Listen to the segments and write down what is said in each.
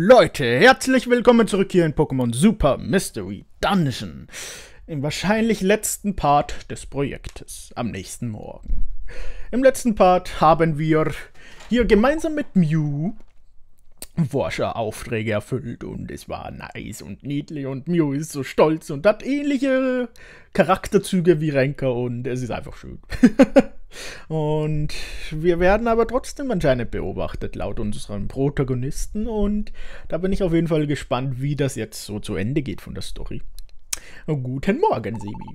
Leute, herzlich willkommen zurück hier in Pokémon Super Mystery Dungeon. Im wahrscheinlich letzten Part des Projektes am nächsten Morgen. Im letzten Part haben wir hier gemeinsam mit Mew Forscheraufträge erfüllt und es war nice und niedlich und Mew ist so stolz und hat ähnliche Charakterzüge wie Renker und es ist einfach schön. und wir werden aber trotzdem anscheinend beobachtet, laut unserem Protagonisten und da bin ich auf jeden Fall gespannt, wie das jetzt so zu Ende geht von der Story. Guten Morgen, Sebi.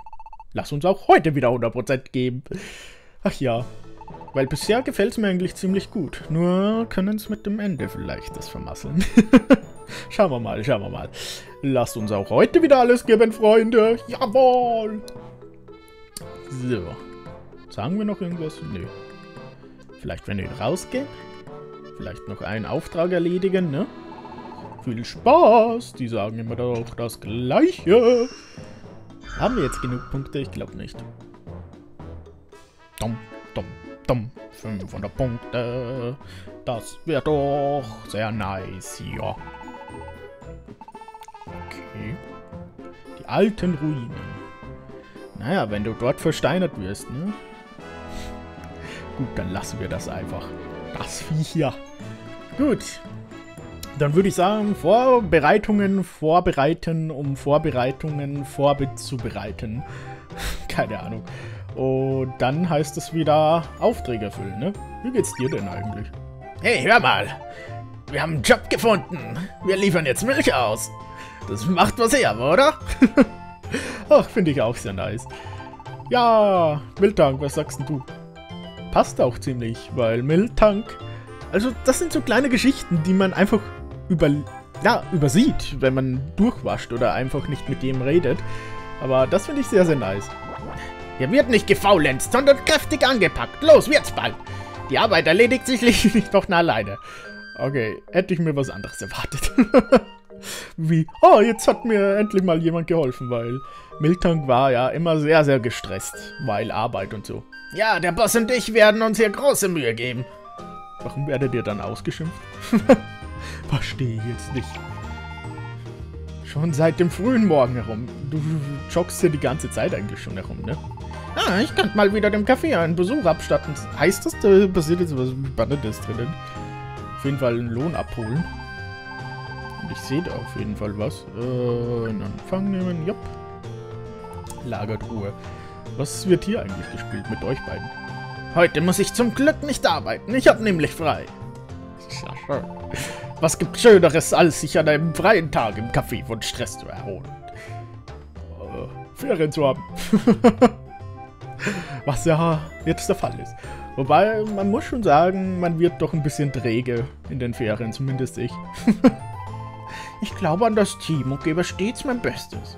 Lass uns auch heute wieder 100% geben. Ach ja, weil bisher gefällt es mir eigentlich ziemlich gut. Nur können es mit dem Ende vielleicht das vermasseln. schauen wir mal, schauen wir mal. Lasst uns auch heute wieder alles geben, Freunde. Jawohl! So. Sagen wir noch irgendwas? Nö. Vielleicht, wenn wir rausgehen? Vielleicht noch einen Auftrag erledigen, ne? Viel Spaß! Die sagen immer doch das Gleiche. Haben wir jetzt genug Punkte? Ich glaube nicht. Dumm, dumm, dumm. 500 Punkte. Das wird doch sehr nice, ja. Okay. Die alten Ruinen. Naja, wenn du dort versteinert wirst, ne? Gut, dann lassen wir das einfach. Das Vieh hier. Gut. Dann würde ich sagen, Vorbereitungen vorbereiten, um Vorbereitungen vorzubereiten. Keine Ahnung. Und dann heißt es wieder Aufträge erfüllen, ne? Wie geht's dir denn eigentlich? Hey, hör mal! Wir haben einen Job gefunden. Wir liefern jetzt Milch aus. Das macht was her, oder? Ach, finde ich auch sehr nice. Ja, Miltank, was sagst denn du? Passt auch ziemlich, weil Miltank... Also, das sind so kleine Geschichten, die man einfach über, ja, übersieht, wenn man durchwascht oder einfach nicht mit dem redet. Aber das finde ich sehr, sehr nice. Hier wird nicht gefaulenzt, sondern kräftig angepackt. Los, wird's bald. Die Arbeit erledigt sich nicht noch alleine. Okay, hätte ich mir was anderes erwartet. Wie, oh, jetzt hat mir endlich mal jemand geholfen, weil Miltank war ja immer sehr, sehr gestresst, weil Arbeit und so. Ja, der Boss und ich werden uns hier große Mühe geben. Warum werdet ihr dann ausgeschimpft? Verstehe ich jetzt nicht. Schon seit dem frühen Morgen herum. Du joggst hier die ganze Zeit eigentlich schon herum, ne? Ah, ich könnte mal wieder dem Café einen Besuch abstatten. Heißt das, da passiert jetzt was Spannendes drinnen? Auf jeden Fall einen Lohn abholen. Und ich sehe da auf jeden Fall was. Äh, in Empfang nehmen, jupp. Lagertruhe. Was wird hier eigentlich gespielt mit euch beiden? Heute muss ich zum Glück nicht arbeiten. Ich habe nämlich frei. Ja, schön. Was gibt Schöneres, als sich an einem freien Tag im Café von Stress zu erholen? Äh, Ferien zu haben. Was ja jetzt der Fall ist. Wobei, man muss schon sagen, man wird doch ein bisschen träge in den Ferien, zumindest ich. ich glaube an das Team und gebe stets mein Bestes.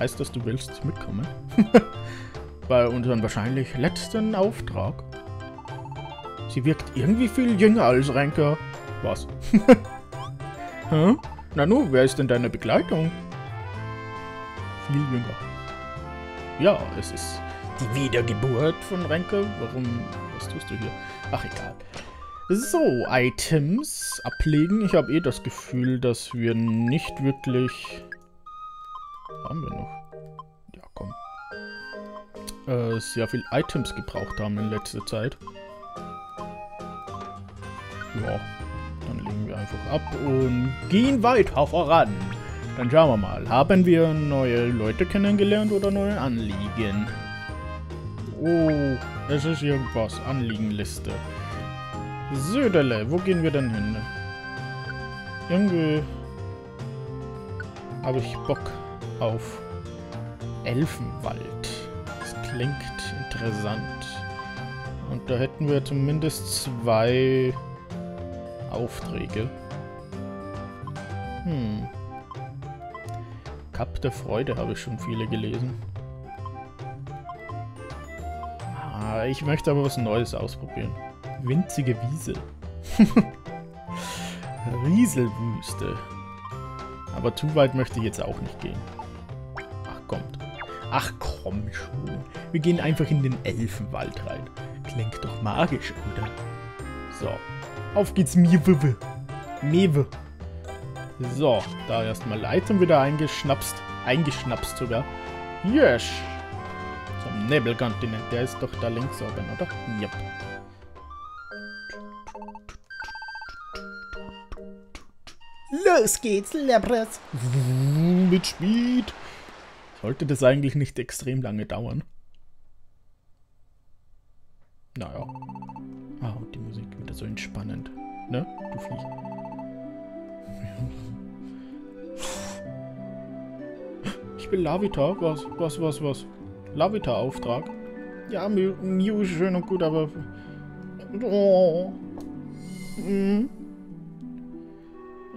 Heißt das, du willst mitkommen? Bei unserem wahrscheinlich letzten Auftrag. Sie wirkt irgendwie viel jünger als Renker. Was? Hä? Na nu, wer ist denn deine Begleitung? Viel jünger. Ja, es ist die Wiedergeburt von Renke? Warum? Was tust du hier? Ach, egal. So, Items ablegen. Ich habe eh das Gefühl, dass wir nicht wirklich... Haben wir noch? Ja, komm. Äh, sehr viel Items gebraucht haben in letzter Zeit. Ja, dann legen wir einfach ab und gehen weiter voran. Dann schauen wir mal. Haben wir neue Leute kennengelernt oder neue Anliegen? Oh, es ist irgendwas. Anliegenliste. Söderle, wo gehen wir denn hin? Irgendwie habe ich Bock auf Elfenwald. Das klingt interessant. Und da hätten wir zumindest zwei Aufträge. Hm. Kap der Freude habe ich schon viele gelesen. Ich möchte aber was Neues ausprobieren. Winzige Wiese. Rieselwüste. Aber zu weit möchte ich jetzt auch nicht gehen. Ach, kommt. Ach, komm schon. Wir gehen einfach in den Elfenwald rein. Klingt doch magisch, oder? So. Auf geht's, Miewe. Mewe. So, da erstmal Item wieder eingeschnapst. Eingeschnapst sogar. Yes! Zum Nebelkontinent. Der ist doch da links oben, oder? Yep. Los geht's, Lebres. Mit Speed. Sollte das eigentlich nicht extrem lange dauern? Naja. Ah, und die Musik wieder so entspannend. Ne, du Viech. Ich will Lavita. Was, was, was, was? Lavita-Auftrag? Ja, Mew ist schön und gut, aber... Oh. Mhm.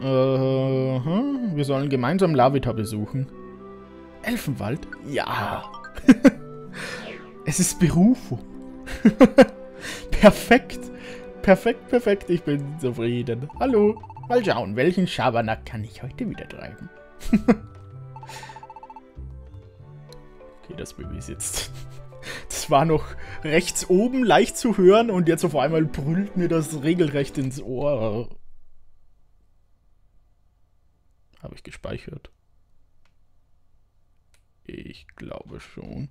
Uh, wir sollen gemeinsam Lavita besuchen. Elfenwald? Ja. es ist Berufung. perfekt. Perfekt, perfekt. Ich bin zufrieden. Hallo. Mal schauen, welchen Schabernack kann ich heute wieder treiben. okay, das Baby ist jetzt... Das war noch rechts oben leicht zu hören und jetzt auf einmal brüllt mir das regelrecht ins Ohr. Habe ich gespeichert? Ich glaube schon.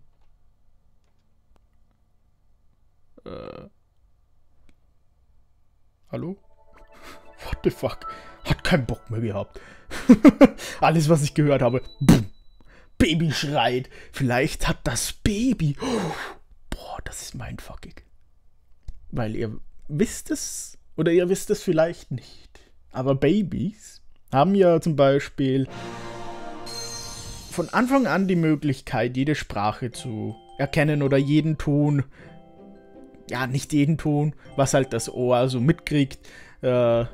Äh. Hallo? What the fuck? Hat keinen Bock mehr gehabt. Alles, was ich gehört habe. Boom. Baby schreit. Vielleicht hat das Baby. boah, das ist mein fuckig. Weil ihr wisst es, oder ihr wisst es vielleicht nicht. Aber Babys haben ja zum Beispiel von Anfang an die Möglichkeit, jede Sprache zu erkennen oder jeden Ton, ja, nicht jeden Ton, was halt das Ohr so mitkriegt, äh,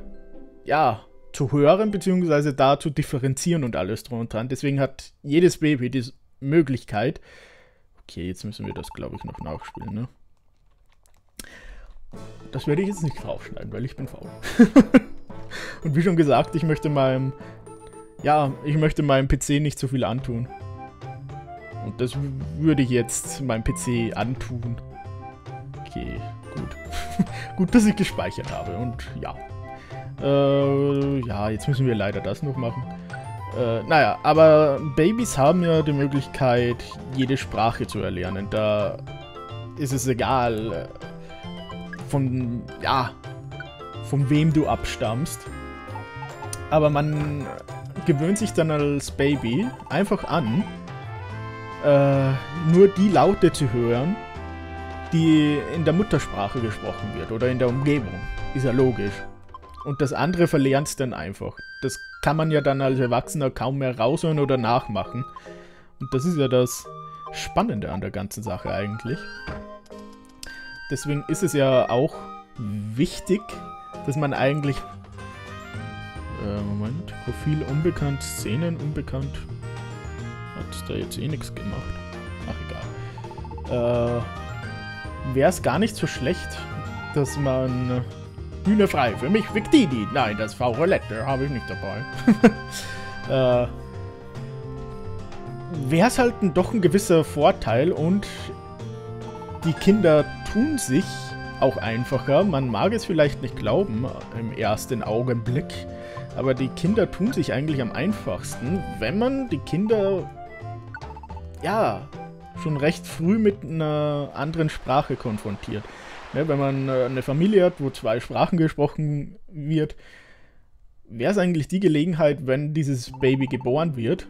ja, zu hören, beziehungsweise da zu differenzieren und alles drum und dran. Deswegen hat jedes Baby die Möglichkeit. Okay, jetzt müssen wir das, glaube ich, noch nachspielen, ne? Das werde ich jetzt nicht draufschneiden, weil ich bin faul. Und wie schon gesagt, ich möchte meinem, ja, ich möchte meinem PC nicht so viel antun. Und das würde ich jetzt meinem PC antun. Okay, gut. gut, dass ich gespeichert habe und ja. Äh, ja, jetzt müssen wir leider das noch machen. Äh, naja, aber Babys haben ja die Möglichkeit, jede Sprache zu erlernen. Da ist es egal, äh, von, ja, von wem du abstammst. Aber man gewöhnt sich dann als Baby einfach an, äh, nur die Laute zu hören, die in der Muttersprache gesprochen wird oder in der Umgebung. Ist ja logisch. Und das andere verlernst dann einfach. Das kann man ja dann als Erwachsener kaum mehr raushören oder nachmachen. Und das ist ja das Spannende an der ganzen Sache eigentlich. Deswegen ist es ja auch wichtig, dass man eigentlich... Äh, Moment. Profil unbekannt, Szenen unbekannt. Hat da jetzt eh nichts gemacht. Ach, egal. Äh, Wäre es gar nicht so schlecht, dass man... Bühne frei, für mich Victini. Nein, das V-Roulette habe ich nicht dabei. äh, Wäre es halt doch ein gewisser Vorteil und die Kinder tun sich auch einfacher. Man mag es vielleicht nicht glauben im ersten Augenblick, aber die Kinder tun sich eigentlich am einfachsten, wenn man die Kinder, ja, schon recht früh mit einer anderen Sprache konfrontiert. Ja, wenn man äh, eine Familie hat, wo zwei Sprachen gesprochen wird, wäre es eigentlich die Gelegenheit, wenn dieses Baby geboren wird.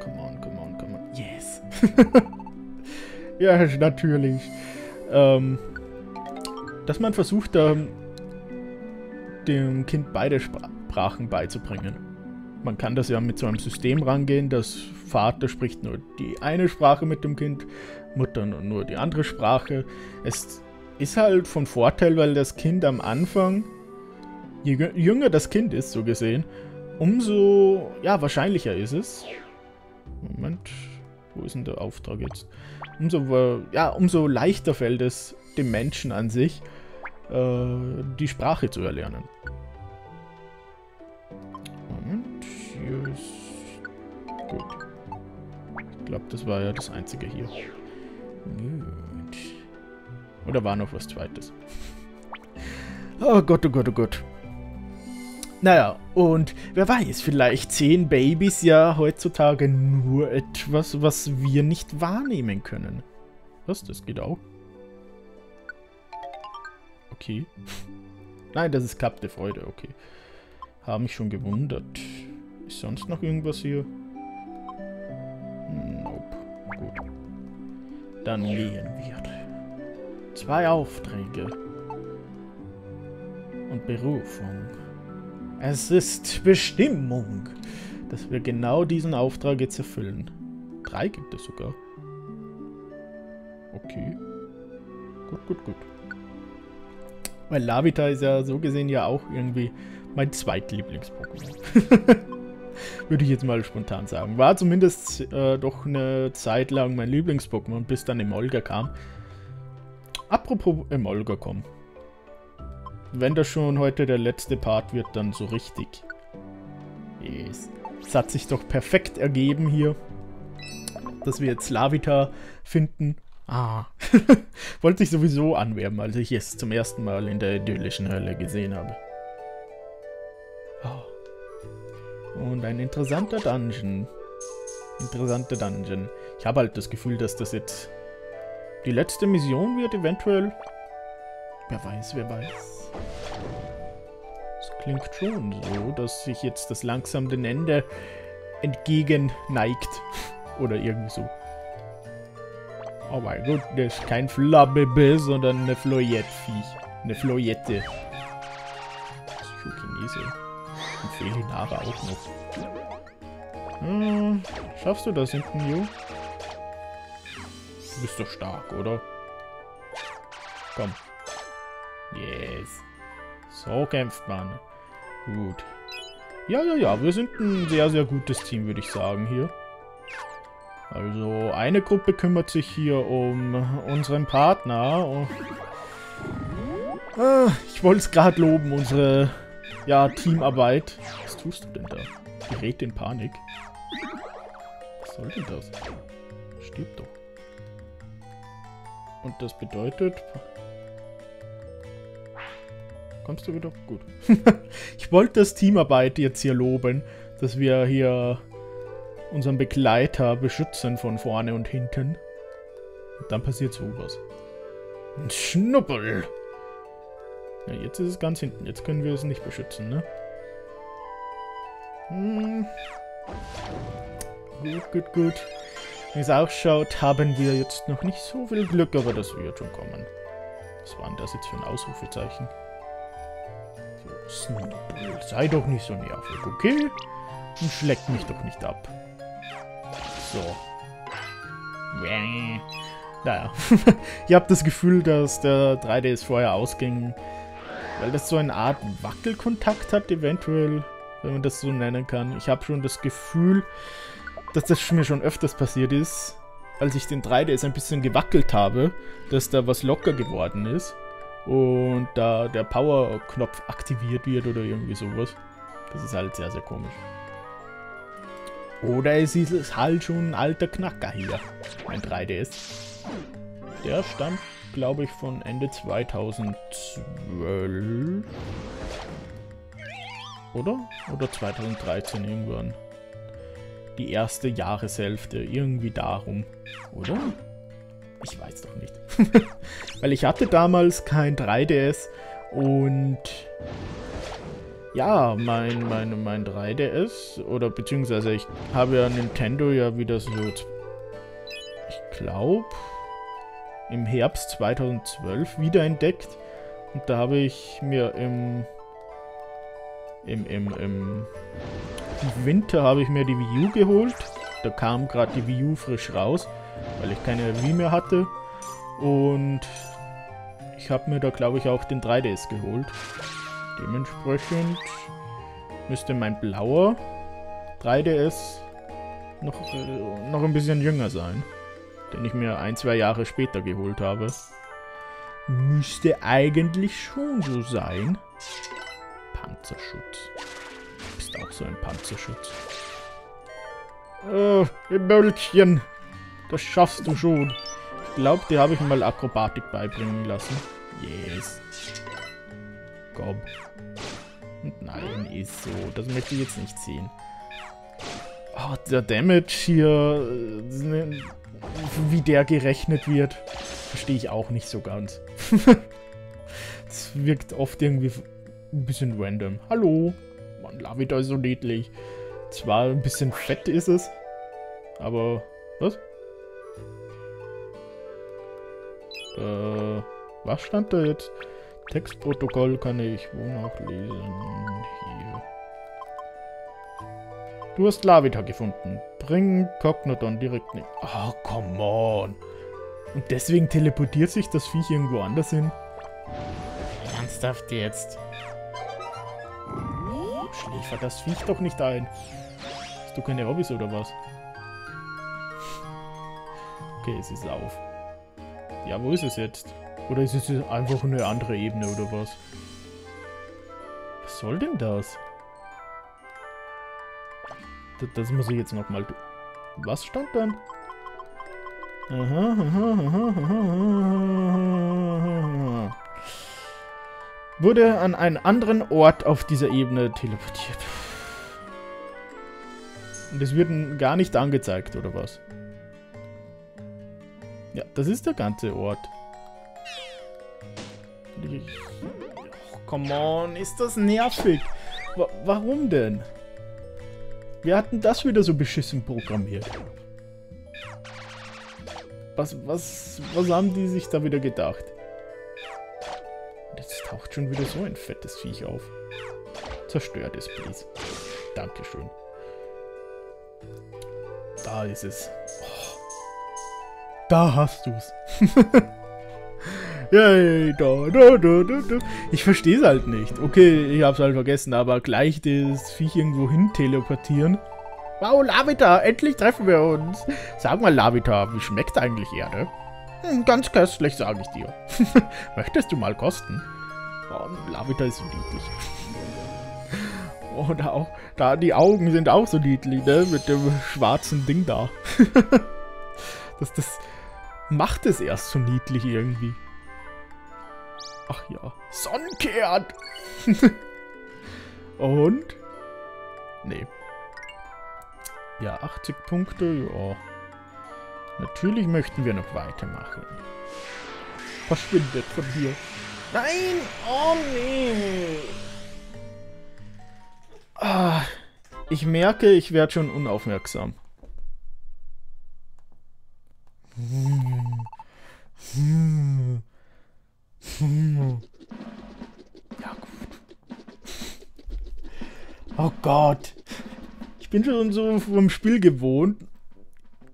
Come on, come on, come on. Yes. ja, natürlich ähm, dass man versucht, ähm, dem Kind beide Sprachen beizubringen. Man kann das ja mit so einem System rangehen, dass Vater spricht nur die eine Sprache mit dem Kind, Mutter nur die andere Sprache. Es ist halt von Vorteil, weil das Kind am Anfang, je jünger das Kind ist, so gesehen, umso, ja, wahrscheinlicher ist es. Moment, wo ist denn der Auftrag jetzt? umso, ja, umso leichter fällt es dem Menschen an sich, äh, die Sprache zu erlernen. Moment, hier ist... Gut. Ich glaube, das war ja das einzige hier. Gut. Oder war noch was zweites? Oh Gott, oh Gott, oh Gott. Naja, und wer weiß, vielleicht sehen Babys ja heutzutage nur etwas, was wir nicht wahrnehmen können. Was? Das geht auch? Okay. Nein, das ist Klappte Freude, okay. Haben mich schon gewundert. Ist sonst noch irgendwas hier? Nope. Gut. Dann gehen wir. Zwei Aufträge. Und Berufung. Es ist Bestimmung, dass wir genau diesen Auftrag jetzt erfüllen. Drei gibt es sogar. Okay. Gut, gut, gut. Weil Lavita ist ja so gesehen ja auch irgendwie mein zweitlieblings-Pokémon. Würde ich jetzt mal spontan sagen. War zumindest äh, doch eine Zeit lang mein Lieblings-Pokémon, bis dann Emolga kam. Apropos Emolga kommen. Wenn das schon heute der letzte Part wird, dann so richtig. Es hat sich doch perfekt ergeben hier, dass wir jetzt Lavita finden. Ah. Wollte ich sowieso anwerben, als ich es zum ersten Mal in der idyllischen Hölle gesehen habe. Oh. Und ein interessanter Dungeon. Interessanter Dungeon. Ich habe halt das Gefühl, dass das jetzt die letzte Mission wird, eventuell. Wer weiß, wer weiß. Es klingt schon so, dass sich jetzt das langsam dem Ende entgegen neigt. Oder irgendwie so. Oh mein Gott, das ist kein Flabbebe, sondern eine Floyette-Viech. Eine Floyette. Psychokinese. Und Felinara auch noch. Hm, schaffst du das hinten, Jo? Du bist doch stark, oder? Komm. Yes. So kämpft man. Gut. Ja, ja, ja, wir sind ein sehr, sehr gutes Team, würde ich sagen, hier. Also, eine Gruppe kümmert sich hier um unseren Partner. Oh. Ah, ich wollte es gerade loben, unsere ja, Teamarbeit. Was tust du denn da? Gerät in Panik. Was soll denn das? Stirb doch. Und das bedeutet... Kommst du wieder? Gut. ich wollte das Teamarbeit jetzt hier loben, dass wir hier unseren Begleiter beschützen von vorne und hinten. Und dann passiert sowas. Ein Schnuppel. Ja, jetzt ist es ganz hinten. Jetzt können wir es nicht beschützen, ne? Hm. Gut, gut, gut. Wie es ausschaut, haben wir jetzt noch nicht so viel Glück, aber das wird schon kommen. Was war denn das jetzt für ein Ausrufezeichen? Snubbel, sei doch nicht so nervig, okay? Und schleck mich doch nicht ab. So. Naja. ich habe das Gefühl, dass der 3DS vorher ausging, weil das so eine Art Wackelkontakt hat, eventuell, wenn man das so nennen kann. Ich habe schon das Gefühl, dass das mir schon öfters passiert ist, als ich den 3DS ein bisschen gewackelt habe, dass da was locker geworden ist und da der Power-Knopf aktiviert wird oder irgendwie sowas. Das ist halt sehr, sehr komisch. Oder es ist halt schon ein alter Knacker hier, ein 3DS. Der stammt, glaube ich, von Ende 2012. Oder? Oder 2013 irgendwann die erste Jahreshälfte. Irgendwie darum. Oder? Ich weiß doch nicht. Weil ich hatte damals kein 3DS und ja, mein, mein, mein 3DS oder beziehungsweise ich habe ja Nintendo ja wieder so, ich glaube, im Herbst 2012 wiederentdeckt und da habe ich mir im, im, im, im Winter habe ich mir die Wii U geholt. Da kam gerade die Wii U frisch raus, weil ich keine Wii mehr hatte. Und ich habe mir da, glaube ich, auch den 3DS geholt. Dementsprechend müsste mein blauer 3DS noch, noch ein bisschen jünger sein. Den ich mir ein, zwei Jahre später geholt habe. Müsste eigentlich schon so sein. Panzerschutz auch so ein Panzerschutz. Äh, Böllchen. Das schaffst du schon. Ich glaube, die habe ich mal Akrobatik beibringen lassen. Yes. Komm. Und nein, ist so. Das möchte ich jetzt nicht sehen. Oh, der Damage hier, äh, wie der gerechnet wird, verstehe ich auch nicht so ganz. Es wirkt oft irgendwie ein bisschen random. Hallo, Mann, Lavita ist so niedlich. Zwar ein bisschen fett ist es, aber... Was? Äh, was stand da jetzt? Textprotokoll kann ich wo nachlesen? Hier. Du hast Lavita gefunden. Bring Cognoton direkt nicht. Oh, come on. Und deswegen teleportiert sich das Viech irgendwo anders hin? Ernsthaft jetzt? Schläfert das Viech doch nicht ein. Hast du keine Hobbys oder was? Okay, es ist auf. Ja, wo ist es jetzt? Oder ist es einfach eine andere Ebene oder was? Was soll denn das? Das, muss ich jetzt nochmal... Was stand dann? Aha, aha, aha, Wurde an einen anderen Ort auf dieser Ebene teleportiert. Und es wird gar nicht angezeigt, oder was? Ja, das ist der ganze Ort. Oh, come on, ist das nervig. Wa warum denn? Wir hatten das wieder so beschissen programmiert. Was, was, was haben die sich da wieder gedacht? Jetzt taucht schon wieder so ein fettes Viech auf. Zerstört es, please. Dankeschön. Da ist es. Oh. Da hast du's. Ich verstehe es halt nicht. Okay, ich hab's halt vergessen, aber gleich das Viech irgendwo hin teleportieren. Wow, Lavita, endlich treffen wir uns. Sag mal, Lavita, wie schmeckt eigentlich Erde? Hm, ganz köstlich, sage ich dir. Möchtest du mal kosten? Oh, Lavita ist so niedlich. Oh, da auch, da, die Augen sind auch so niedlich, ne? Mit dem schwarzen Ding da. das, das macht es erst so niedlich irgendwie. Ach ja. Sonnenkehrt! Und? Nee. Ja, 80 Punkte, ja. Natürlich möchten wir noch weitermachen. Verschwindet von hier. Nein! Oh nee! Ah, ich merke, ich werde schon unaufmerksam. Hm. Hm. Ja, gut. Oh Gott. Ich bin schon so vom Spiel gewohnt.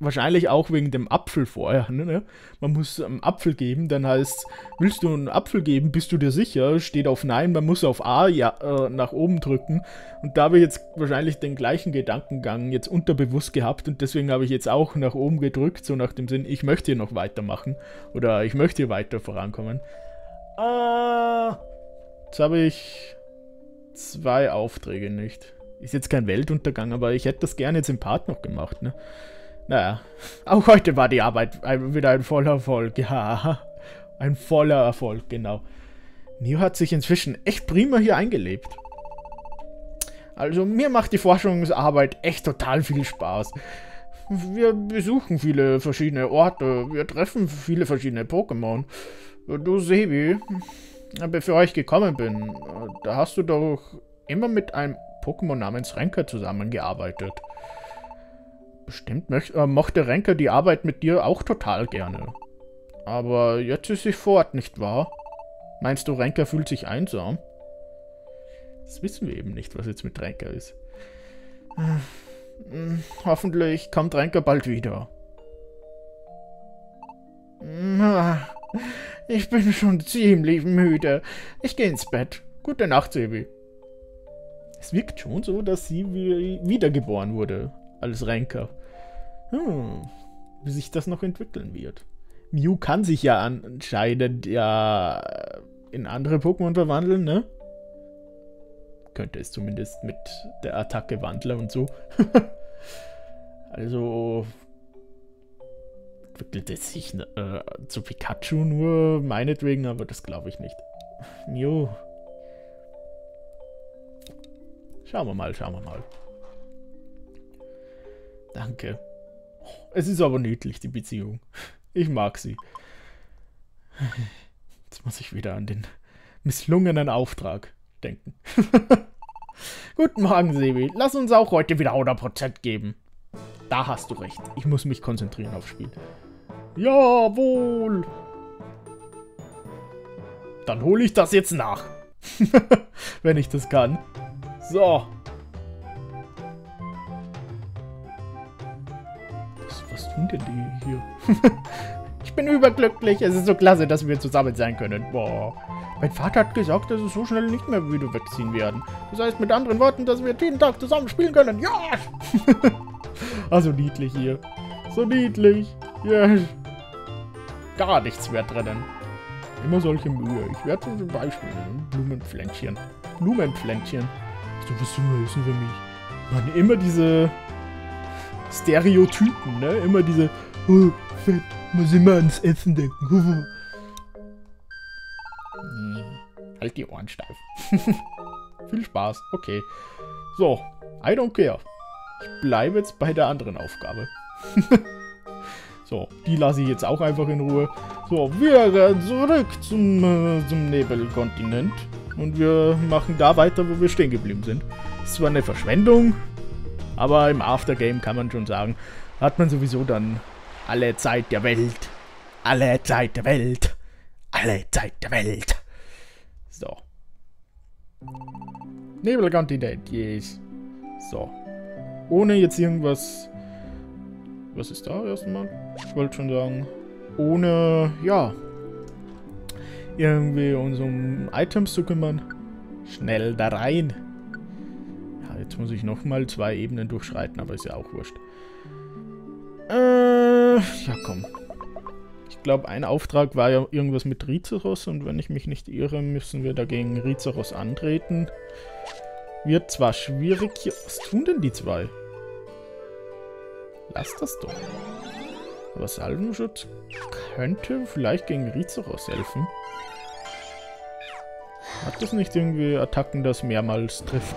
Wahrscheinlich auch wegen dem Apfel vorher. Ne? Man muss einen Apfel geben, dann heißt willst du einen Apfel geben, bist du dir sicher? Steht auf Nein, man muss auf A ja, äh, nach oben drücken. Und da habe ich jetzt wahrscheinlich den gleichen Gedankengang jetzt unterbewusst gehabt und deswegen habe ich jetzt auch nach oben gedrückt, so nach dem Sinn, ich möchte hier noch weitermachen oder ich möchte hier weiter vorankommen. Ah, jetzt habe ich zwei Aufträge nicht. Ist jetzt kein Weltuntergang, aber ich hätte das gerne jetzt im Part noch gemacht, ne? Naja, auch heute war die Arbeit wieder ein voller Erfolg. Ja, ein voller Erfolg, genau. Neo hat sich inzwischen echt prima hier eingelebt. Also mir macht die Forschungsarbeit echt total viel Spaß. Wir besuchen viele verschiedene Orte, wir treffen viele verschiedene Pokémon. Du Sebi, bevor ich gekommen bin, da hast du doch immer mit einem Pokémon namens Renker zusammengearbeitet. Bestimmt möcht, äh, mochte Renker die Arbeit mit dir auch total gerne. Aber jetzt ist sie fort, nicht wahr? Meinst du, Renker fühlt sich einsam? Das wissen wir eben nicht, was jetzt mit Renker ist. Hm, hoffentlich kommt Renker bald wieder. Ich bin schon ziemlich müde. Ich gehe ins Bett. Gute Nacht, Sebi. Es wirkt schon so, dass sie wiedergeboren wurde. Als Renker. Hm, wie sich das noch entwickeln wird. Mew kann sich ja anscheinend ja in andere Pokémon verwandeln, ne? Könnte es zumindest mit der Attacke Wandler und so. also entwickelt es sich äh, zu Pikachu nur meinetwegen, aber das glaube ich nicht. Jo. Schauen wir mal, schauen wir mal. Danke. Es ist aber niedlich, die Beziehung. Ich mag sie. Jetzt muss ich wieder an den misslungenen Auftrag denken. Guten Morgen, Sebi. Lass uns auch heute wieder 100% geben. Da hast du recht. Ich muss mich konzentrieren aufs Spiel. Jawohl. Dann hole ich das jetzt nach. Wenn ich das kann. So. Was, was tun denn die hier? ich bin überglücklich. Es ist so klasse, dass wir zusammen sein können. Boah. Mein Vater hat gesagt, dass es so schnell nicht mehr wieder wegziehen werden. Das heißt mit anderen Worten, dass wir jeden Tag zusammen spielen können. Ja! also niedlich hier. So niedlich. Yes. Gar nichts mehr drinnen. Immer solche Mühe. Ich werde zum Beispiel Blumenpflänzchen. Blumenpflänzchen. Bist du wissen für mich. Man, immer diese Stereotypen, ne? Immer diese, oh, fett, muss immer ans Essen denken. Halt die Ohren steif. Viel Spaß. Okay. So. I don't care. Ich bleibe jetzt bei der anderen Aufgabe. so, die lasse ich jetzt auch einfach in Ruhe. So, wir gehen zurück zum, äh, zum Nebelkontinent. Und wir machen da weiter, wo wir stehen geblieben sind. Ist zwar eine Verschwendung, aber im Aftergame kann man schon sagen, hat man sowieso dann alle Zeit der Welt. Alle Zeit der Welt. Alle Zeit der Welt. So. Nebelkontinent, yes. So. Ohne jetzt irgendwas... Was ist da erstmal? Ich wollte schon sagen, ohne, ja, irgendwie uns um Items zu kümmern. Schnell da rein. Ja, jetzt muss ich nochmal zwei Ebenen durchschreiten, aber ist ja auch wurscht. Äh, ja komm glaube, ein Auftrag war ja irgendwas mit Rizeros und wenn ich mich nicht irre, müssen wir dagegen Rizeros antreten. Wird zwar schwierig. Was tun denn die zwei? Lass das doch. Aber Salvenschutz könnte vielleicht gegen Rizeros helfen. Hat das nicht irgendwie Attacken, das mehrmals trifft?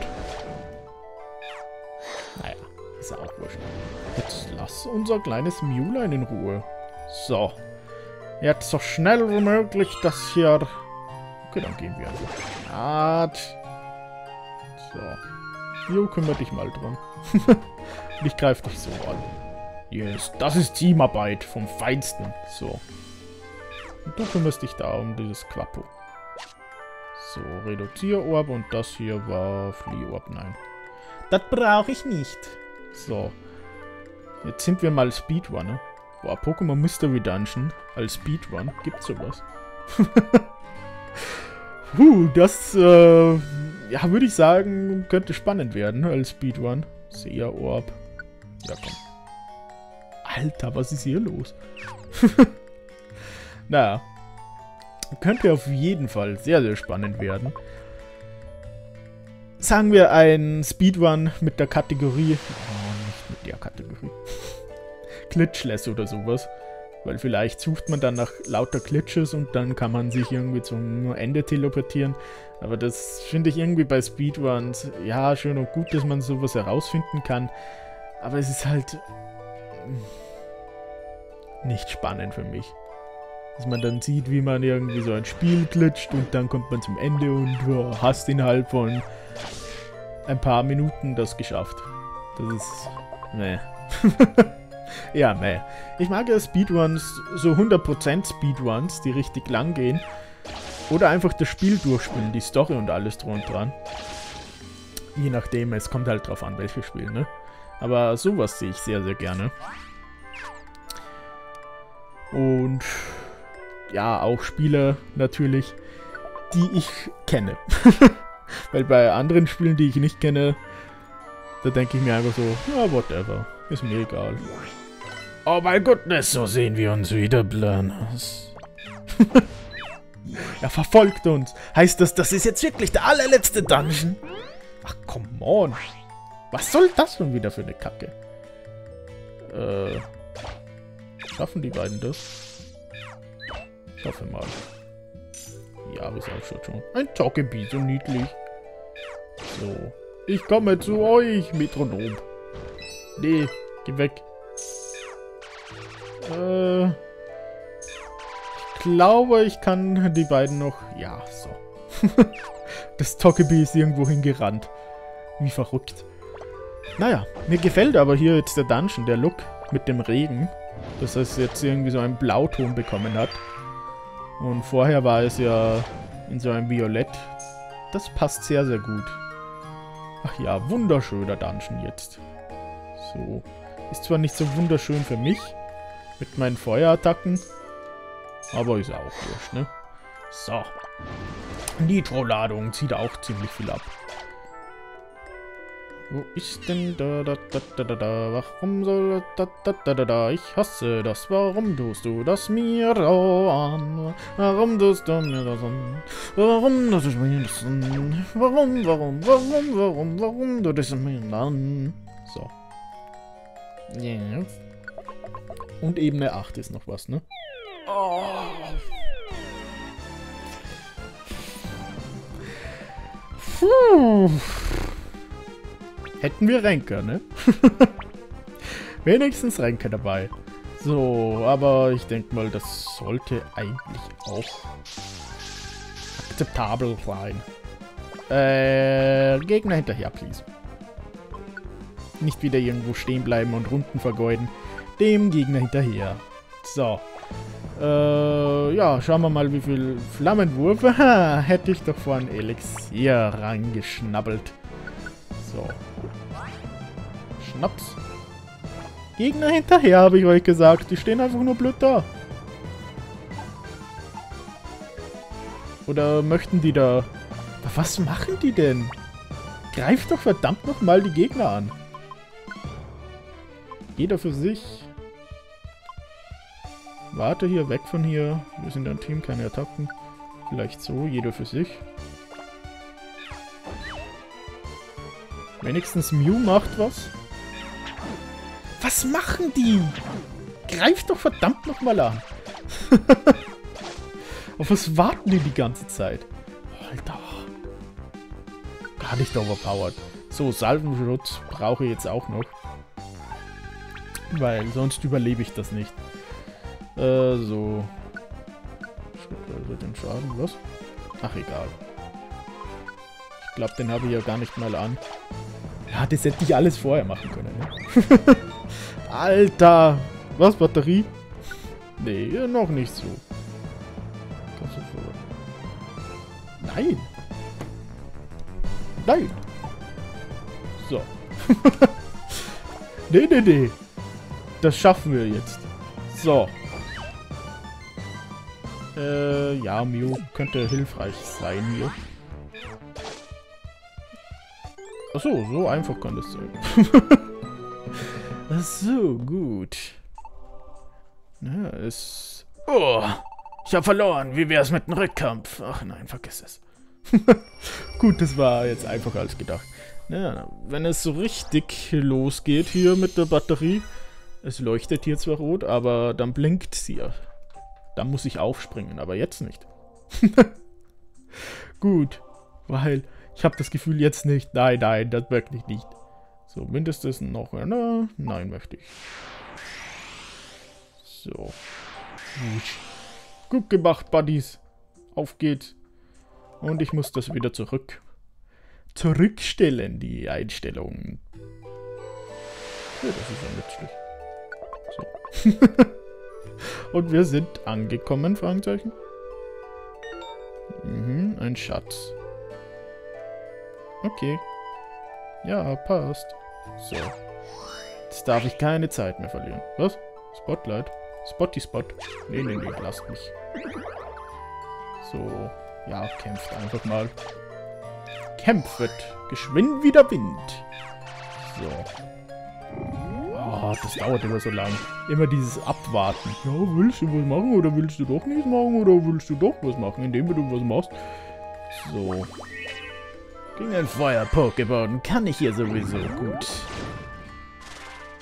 Naja, ist auch wurscht. Jetzt lass unser kleines Mulein in Ruhe. So. Jetzt so schnell wie möglich das hier... Okay, dann gehen wir. Art. So. Jo, kümmere dich mal drum. Ich greife dich so an. Yes, das ist Teamarbeit vom Feinsten. So. Und du kümmerst dich da um dieses Quappo. So, Reduzierorb und das hier war Fliehorb. Nein. Das brauche ich nicht. So. Jetzt sind wir mal Speedrunner. Boah, Pokémon Mystery Dungeon als Speedrun. Gibt's sowas? Puh, das, äh, ja, würde ich sagen, könnte spannend werden als Speedrun. Seher Orb. Ja, komm. Alter, was ist hier los? naja. Könnte auf jeden Fall sehr, sehr spannend werden. Sagen wir ein Speedrun mit der Kategorie... Oh, nicht mit der Kategorie. Glitchless oder sowas. Weil vielleicht sucht man dann nach lauter Glitches und dann kann man sich irgendwie zum Ende teleportieren. Aber das finde ich irgendwie bei Speedruns, ja, schön und gut, dass man sowas herausfinden kann. Aber es ist halt nicht spannend für mich. Dass man dann sieht, wie man irgendwie so ein Spiel glitscht und dann kommt man zum Ende und oh, hast innerhalb von ein paar Minuten das geschafft. Das ist... Meh. Ja, meh. Ich mag ja Speedruns, so 100% Speedruns, die richtig lang gehen. Oder einfach das Spiel durchspielen, die Story und alles drum und dran. Je nachdem, es kommt halt drauf an, welches Spiel, ne? Aber sowas sehe ich sehr, sehr gerne. Und ja, auch Spiele natürlich, die ich kenne. Weil bei anderen Spielen, die ich nicht kenne, da denke ich mir einfach so, ja, whatever, ist mir egal. Oh mein Goodness, so sehen wir uns wieder, Blanas. er verfolgt uns. Heißt das, das ist jetzt wirklich der allerletzte Dungeon? Ach, come on. Was soll das schon wieder für eine Kacke? Äh, schaffen die beiden das? Ich hoffe mal. Ja, wie auch schon. Ein Togebi, so niedlich. So. Ich komme zu euch, Metronom. Nee, geh weg. Äh, ich glaube, ich kann die beiden noch... Ja, so. das Togepi ist irgendwo hingerannt. Wie verrückt. Naja, mir gefällt aber hier jetzt der Dungeon, der Look mit dem Regen. Dass es jetzt irgendwie so einen Blauton bekommen hat. Und vorher war es ja in so einem Violett. Das passt sehr, sehr gut. Ach ja, wunderschöner Dungeon jetzt. So. Ist zwar nicht so wunderschön für mich, mit meinen Feuerattacken, aber ist auch wurscht, ne? So. Nitro-Ladung zieht auch ziemlich viel ab. Wo ist denn da, da, da, da, da, da, warum soll da, da, da, da, da, ich hasse das, warum tust du das mir an, warum tust du mir das an, warum tust du mir das an, warum, warum, warum, warum, warum du das mir an, so. Yes. Und Ebene 8 ist noch was, ne? Oh. Puh. Hätten wir Ränke, ne? Wenigstens Ränke dabei. So, aber ich denke mal, das sollte eigentlich auch akzeptabel sein. Äh, Gegner hinterher, please. Nicht wieder irgendwo stehen bleiben und Runden vergeuden. Dem Gegner hinterher. So. Äh, ja, schauen wir mal, wie viel Flammenwurf. hätte ich doch vor ein Elixier rangeschnabbelt. So. Schnaps. Gegner hinterher, habe ich euch gesagt. Die stehen einfach nur blöd da. Oder möchten die da... Was machen die denn? Greift doch verdammt nochmal die Gegner an. Jeder für sich. Warte hier, weg von hier. Wir sind ein Team, keine Attacken. Vielleicht so, jeder für sich. Wenigstens Mew macht was. Was machen die? Greif doch verdammt nochmal an. Auf was warten die die ganze Zeit? Alter. Gar nicht overpowered. So, Salvenschutz brauche ich jetzt auch noch. Weil sonst überlebe ich das nicht. Äh, so. Schrittweise den Schaden, was? Ach, egal. Ich glaube, den habe ich ja gar nicht mal an. Ja, das hätte ich alles vorher machen können, ne? Alter! Was, Batterie? Nee, noch nicht so. Nein! Nein! So. nee, nee, nee. Das schaffen wir jetzt. So. Äh, ja, Mew könnte hilfreich sein hier. Achso, so einfach kann das sein. so, gut. Na, es... Oh, ich habe verloren. Wie wär's mit dem Rückkampf? Ach nein, vergiss es. gut, das war jetzt einfacher als gedacht. Na, wenn es so richtig losgeht hier mit der Batterie, es leuchtet hier zwar rot, aber dann blinkt sie ja. Dann muss ich aufspringen, aber jetzt nicht. Gut, weil ich habe das Gefühl jetzt nicht. Nein, nein, das wirklich nicht. So, mindestens noch einer. Nein, möchte ich. So. Gut. Gut gemacht, Buddies. Auf geht's. Und ich muss das wieder zurück. Zurückstellen, die Einstellungen. Ja, das ist ja nützlich. So. Und wir sind angekommen, Fragezeichen. Mhm, ein Schatz. Okay. Ja, passt. So. Jetzt darf ich keine Zeit mehr verlieren. Was? Spotlight? Spotty Spot? Nee, nee, nee, lasst mich. So. Ja, kämpft einfach mal. Kämpft. Geschwind wie der Wind. So. Oh, das dauert immer so lang. Immer dieses Abwarten. Ja, willst du was machen oder willst du doch nichts machen oder willst du doch was machen, indem du was machst? So. Gegen ein Feuer-Pokémon kann ich hier sowieso gut.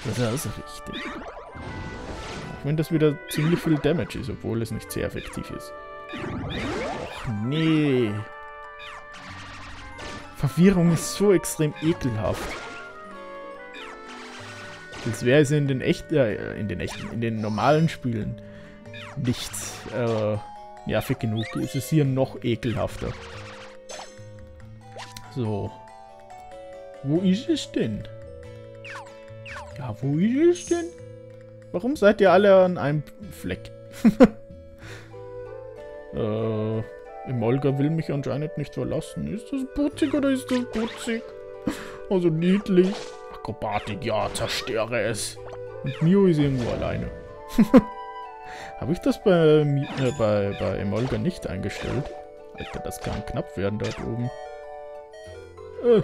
Das ist richtig. Auch wenn das wieder ziemlich viel Damage ist, obwohl es nicht sehr effektiv ist. Och nee. Verwirrung ist so extrem ekelhaft. Das wäre es in den echten, äh, in den echten, in den normalen Spielen nicht äh, nervig genug. Es ist hier noch ekelhafter. So. Wo ist es denn? Ja, wo ist es denn? Warum seid ihr alle an einem Fleck? äh, Imolga will mich anscheinend nicht verlassen. Ist das putzig oder ist das putzig? Also niedlich. Akrobatik, ja, zerstöre es. Und Mio ist irgendwo alleine. Habe ich das bei, äh, bei, bei Emolga nicht eingestellt? Alter, das kann knapp werden dort oben. Äh.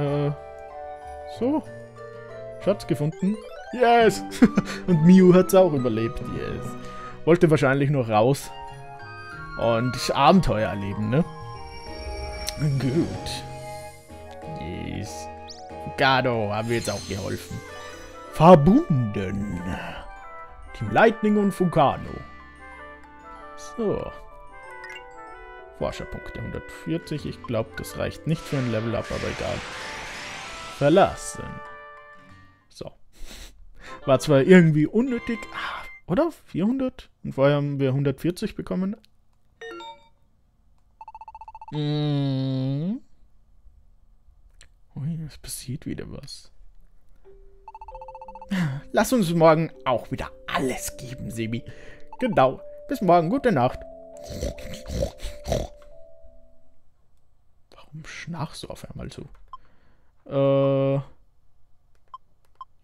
Äh. So. Schatz gefunden. Yes! Und Miu hat es auch überlebt. Yes. Wollte wahrscheinlich nur raus. Und Abenteuer erleben, ne? Gut. Yes. Gado haben wir jetzt auch geholfen. Verbunden. Team Lightning und Fugano. So. Forscherpunkte 140. Ich glaube, das reicht nicht für ein Level-Up, aber egal. Verlassen. So. War zwar irgendwie unnötig, ah, oder? 400? Und vorher haben wir 140 bekommen. Mm. Ui, es passiert wieder was. Lass uns morgen auch wieder alles geben, Sebi. Genau. Bis morgen. Gute Nacht. Warum schnarchst du auf einmal so? Äh.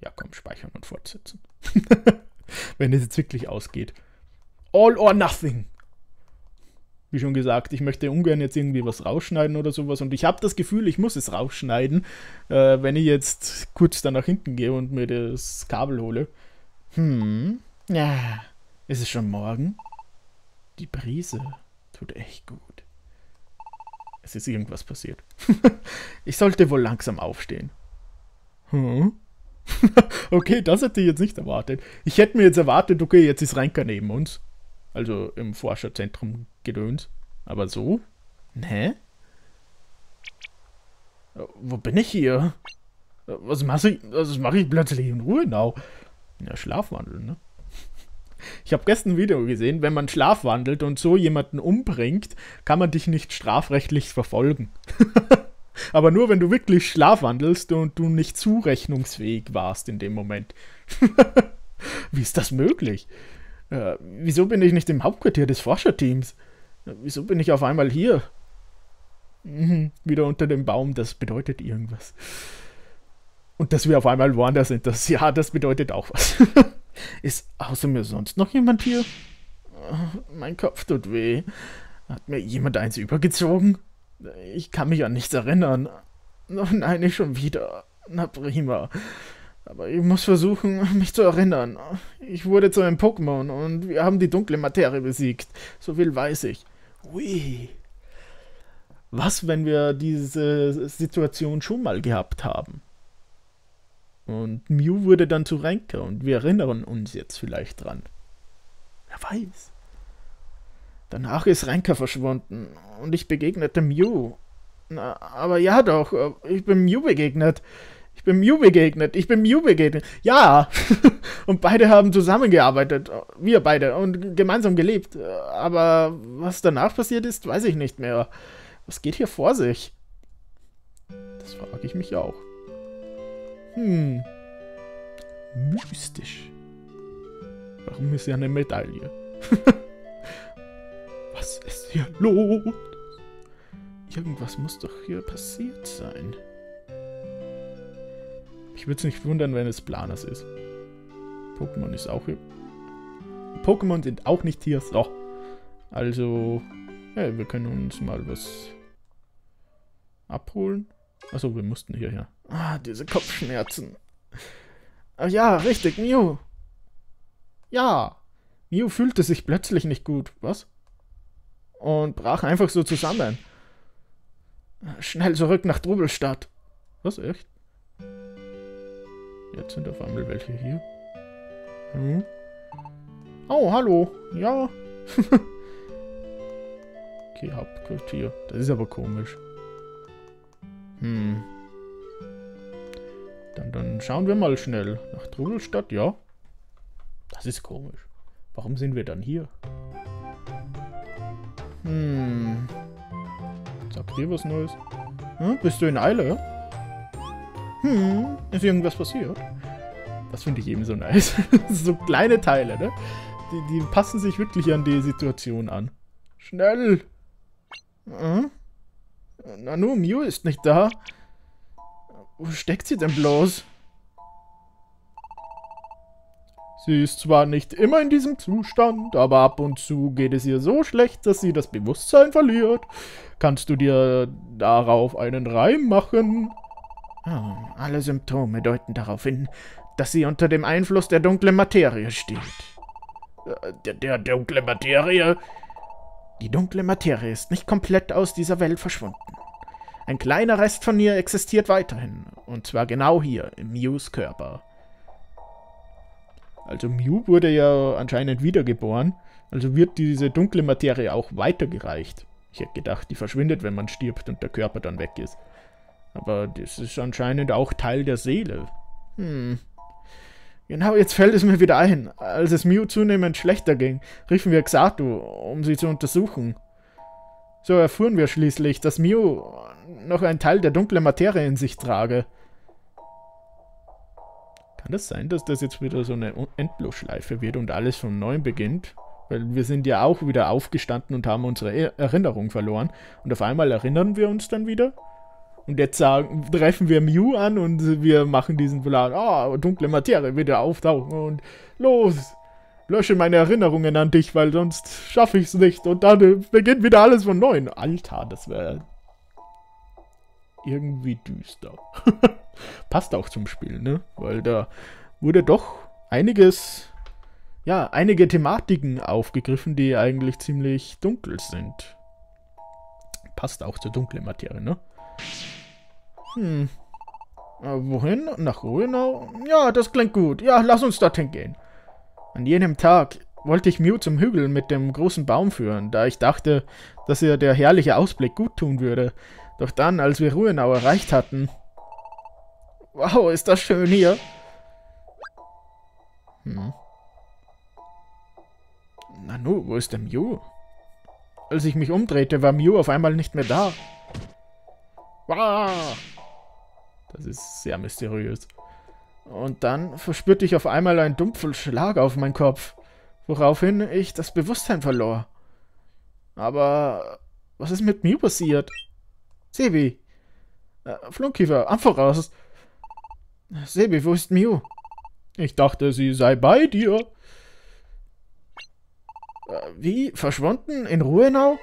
Ja, komm, speichern und fortsetzen. Wenn es jetzt wirklich ausgeht. All or nothing. Wie schon gesagt, ich möchte ungern jetzt irgendwie was rausschneiden oder sowas. Und ich habe das Gefühl, ich muss es rausschneiden, äh, wenn ich jetzt kurz da nach hinten gehe und mir das Kabel hole. Hm. Ja. Ist es schon morgen? Die Brise tut echt gut. Es ist irgendwas passiert. ich sollte wohl langsam aufstehen. Hm? okay, das hätte ich jetzt nicht erwartet. Ich hätte mir jetzt erwartet, okay, jetzt ist Reinker neben uns. Also im Forscherzentrum gedöns. Aber so? Hä? Wo bin ich hier? Was mache ich, was mache ich plötzlich in Ruhenau? Ja, Schlafwandeln, ne? Ich habe gestern ein Video gesehen, wenn man schlafwandelt und so jemanden umbringt, kann man dich nicht strafrechtlich verfolgen. Aber nur, wenn du wirklich schlafwandelst und du nicht zurechnungsfähig warst in dem Moment. Wie ist das möglich? Äh, wieso bin ich nicht im Hauptquartier des Forscherteams? Äh, wieso bin ich auf einmal hier? Mhm, wieder unter dem Baum, das bedeutet irgendwas. Und dass wir auf einmal woanders sind, das ja, das bedeutet auch was. Ist außer mir sonst noch jemand hier? Mein Kopf tut weh. Hat mir jemand eins übergezogen? Ich kann mich an nichts erinnern. Oh nein, nicht schon wieder. Na prima. Aber ich muss versuchen, mich zu erinnern. Ich wurde zu einem Pokémon und wir haben die dunkle Materie besiegt. So viel weiß ich. Ui. Was, wenn wir diese Situation schon mal gehabt haben? Und Mew wurde dann zu Renker und wir erinnern uns jetzt vielleicht dran. Wer weiß. Danach ist Renker verschwunden und ich begegnete Mew. Na, aber ja doch, ich bin Mew begegnet. Ich bin Mew begegnet. Ich bin Mew begegnet. Ja. und beide haben zusammengearbeitet. Wir beide. Und gemeinsam gelebt. Aber was danach passiert ist, weiß ich nicht mehr. Was geht hier vor sich? Das frage ich mich auch. Hm. Mystisch. Warum ist hier eine Medaille? Was ist hier los? Irgendwas muss doch hier passiert sein. Ich würde es nicht wundern, wenn es Planers ist. Pokémon ist auch hier. Pokémon sind auch nicht hier. So. Also, ja, wir können uns mal was abholen. Achso, wir mussten hierher. Ah, diese Kopfschmerzen. Ach ja, richtig, Mew. Ja. Mew fühlte sich plötzlich nicht gut. Was? Und brach einfach so zusammen. Schnell zurück nach Trubelstadt. Was, echt? Jetzt sind auf einmal welche hier. Hm? Oh, hallo. Ja. Okay, Hauptquartier. Das ist aber komisch. Hm. Dann, dann schauen wir mal schnell. Nach Trubelstadt, ja. Das ist komisch. Warum sind wir dann hier? Hm. Sagt dir was Neues? Hm? Bist du in Eile? Hm. Ist irgendwas passiert? Das finde ich eben so nice. so kleine Teile, ne? Die, die, passen sich wirklich an die Situation an. Schnell! Hm? Nanu, Mew ist nicht da. Wo steckt sie denn bloß? Sie ist zwar nicht immer in diesem Zustand, aber ab und zu geht es ihr so schlecht, dass sie das Bewusstsein verliert. Kannst du dir darauf einen Reim machen? Oh, alle Symptome deuten darauf hin, dass sie unter dem Einfluss der dunklen Materie steht. Äh, der, der dunkle Materie? Die dunkle Materie ist nicht komplett aus dieser Welt verschwunden. Ein kleiner Rest von ihr existiert weiterhin, und zwar genau hier, im Mews Körper. Also Mew wurde ja anscheinend wiedergeboren, also wird diese dunkle Materie auch weitergereicht. Ich hätte gedacht, die verschwindet, wenn man stirbt und der Körper dann weg ist. Aber das ist anscheinend auch Teil der Seele. Hm, Genau, jetzt fällt es mir wieder ein. Als es Mew zunehmend schlechter ging, riefen wir Xatu, um sie zu untersuchen. So erfuhren wir schließlich, dass Mew noch einen Teil der dunklen Materie in sich trage. Kann das sein, dass das jetzt wieder so eine Endlosschleife wird und alles von neuem beginnt? Weil wir sind ja auch wieder aufgestanden und haben unsere Erinnerung verloren. Und auf einmal erinnern wir uns dann wieder? Und jetzt sagen, treffen wir Mew an und wir machen diesen Plan. Ah, oh, dunkle Materie wieder auftauchen und los, lösche meine Erinnerungen an dich, weil sonst schaffe ich es nicht. Und dann äh, beginnt wieder alles von neuem. Alter, das wäre irgendwie düster. Passt auch zum Spiel, ne? Weil da wurde doch einiges, ja, einige Thematiken aufgegriffen, die eigentlich ziemlich dunkel sind. Passt auch zur dunklen Materie, ne? Hm. Äh, wohin? Nach Ruhenau? Ja, das klingt gut. Ja, lass uns dorthin gehen. An jenem Tag wollte ich Mew zum Hügel mit dem großen Baum führen, da ich dachte, dass ihr der herrliche Ausblick gut tun würde. Doch dann, als wir Ruhenau erreicht hatten... Wow, ist das schön hier. Hm. Nanu, wo ist der Mew? Als ich mich umdrehte, war Mew auf einmal nicht mehr da. Wow. Das ist sehr mysteriös. Und dann verspürte ich auf einmal einen dumpfen Schlag auf meinen Kopf, woraufhin ich das Bewusstsein verlor. Aber was ist mit mir passiert? Sebi. Äh, Flunkiefer, Amphoras. Sebi, wo ist Miu? Ich dachte, sie sei bei dir. Äh, wie? Verschwunden? In Ruhenau?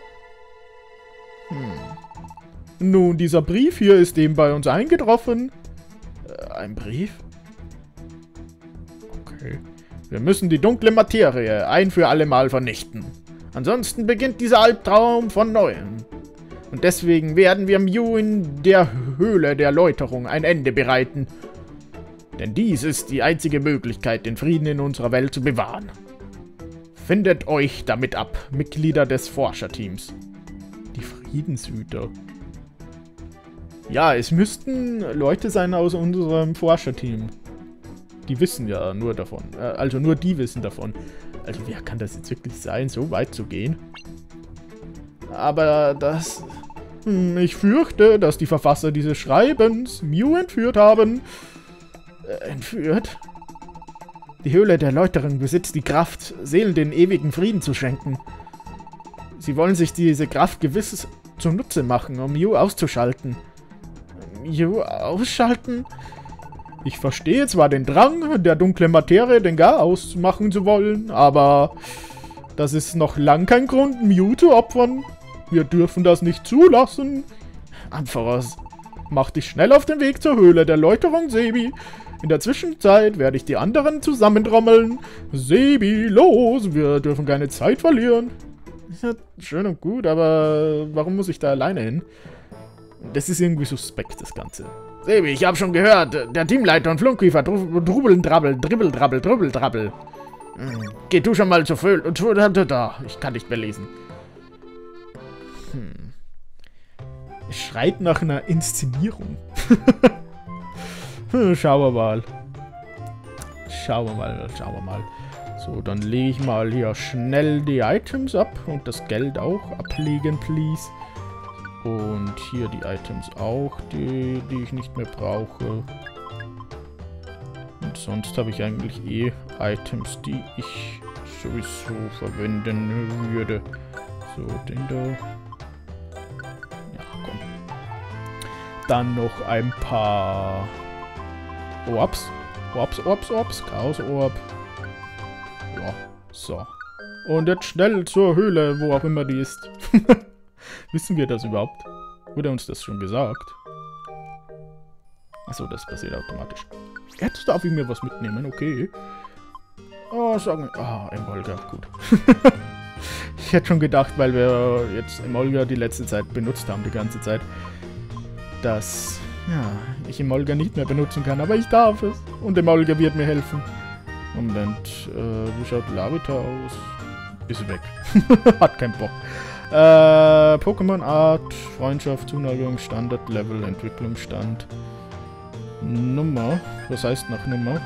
Hm. Nun, dieser Brief hier ist eben bei uns eingetroffen. Äh, ein Brief? Okay. Wir müssen die dunkle Materie ein für alle Mal vernichten. Ansonsten beginnt dieser Albtraum von neuem. Und deswegen werden wir Mew in der Höhle der Läuterung ein Ende bereiten. Denn dies ist die einzige Möglichkeit, den Frieden in unserer Welt zu bewahren. Findet euch damit ab, Mitglieder des Forscherteams. Die Friedenshüter. Ja, es müssten Leute sein aus unserem Forscherteam. Die wissen ja nur davon. Äh, also nur die wissen davon. Also wer kann das jetzt wirklich sein, so weit zu gehen? Aber das... Hm, ich fürchte, dass die Verfasser dieses Schreibens Mew entführt haben. Äh, entführt? Die Höhle der Läuterin besitzt die Kraft, Seelen den ewigen Frieden zu schenken. Sie wollen sich diese Kraft gewiss zunutze machen, um Mew auszuschalten. Mew ausschalten? Ich verstehe zwar den Drang, der dunkle Materie den Gar ausmachen zu wollen, aber das ist noch lang kein Grund, Mew zu opfern. Wir dürfen das nicht zulassen. Ampharos, mach dich schnell auf den Weg zur Höhle der Läuterung, Sebi. In der Zwischenzeit werde ich die anderen zusammentrommeln. Sebi, los, wir dürfen keine Zeit verlieren. Ja, schön und gut, aber warum muss ich da alleine hin? Das ist irgendwie suspekt, das Ganze. Sebi, ich habe schon gehört, der Teamleiter und Flunkiefer drubeln, drabbel, dribbel, drabbel, drubbel, drabbel. Hm. Geh du schon mal zur Föhl... Ich kann nicht mehr lesen. Hm. Es schreit nach einer Inszenierung. hm, schauen wir mal. Schauen wir mal, schauen wir mal. So, dann lege ich mal hier schnell die Items ab und das Geld auch ablegen, please. Und hier die Items auch, die, die ich nicht mehr brauche. Und sonst habe ich eigentlich eh Items, die ich sowieso verwenden würde. So, den da. Dann noch ein paar Orbs. Orbs, Orbs, Orbs. Chaos Orb. Ja, so. Und jetzt schnell zur Höhle, wo auch immer die ist. Wissen wir das überhaupt? Wurde uns das schon gesagt? Achso, das passiert automatisch. Jetzt darf ich mir was mitnehmen, okay. Oh, sagen wir... Ah, oh, Emolga, gut. ich hätte schon gedacht, weil wir jetzt Emolga die letzte Zeit benutzt haben, die ganze Zeit, dass ja, ich Emolga nicht mehr benutzen kann, aber ich darf es. Und Emolga wird mir helfen. Moment, äh, wie schaut Lavita aus? Ist weg. Hat keinen Bock. Äh, Pokémon Art, Freundschaft, Zuneigung, Standard, Level, Entwicklungsstand. Nummer. Was heißt nach Nummer?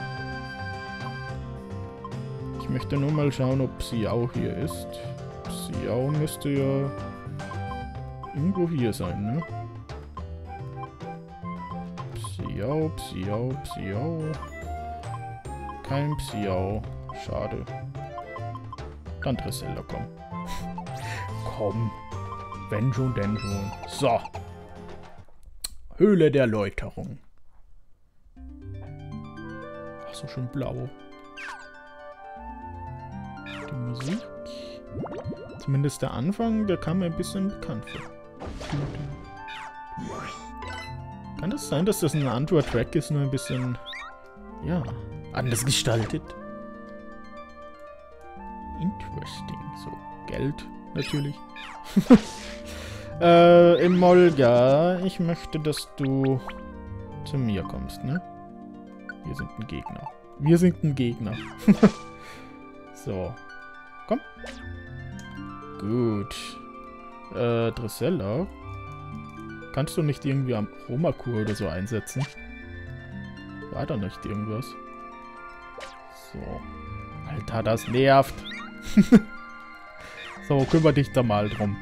Ich möchte nur mal schauen, ob Xiao hier ist. Xiao müsste ja irgendwo hier sein, ne? Psiau, Psiau, Psiau. Kein Psiau. Schade. Dann Dressella, komm. komm. Wenn schon, denn schon. So. Höhle der Läuterung. Ach, so schön blau. Die Musik. Zumindest der Anfang, der kam mir ein bisschen bekannt vor. Kann das sein, dass das ein anderer Track ist, nur ein bisschen, ja, anders gestaltet? Interesting. So, Geld natürlich. äh, Emolga, ich möchte, dass du zu mir kommst, ne? Wir sind ein Gegner. Wir sind ein Gegner. so. Komm. Gut. Äh, Dressella. Kannst du nicht irgendwie am Romakur oder so einsetzen? War da nicht irgendwas? So. Alter, das nervt. so, kümmere dich da mal drum.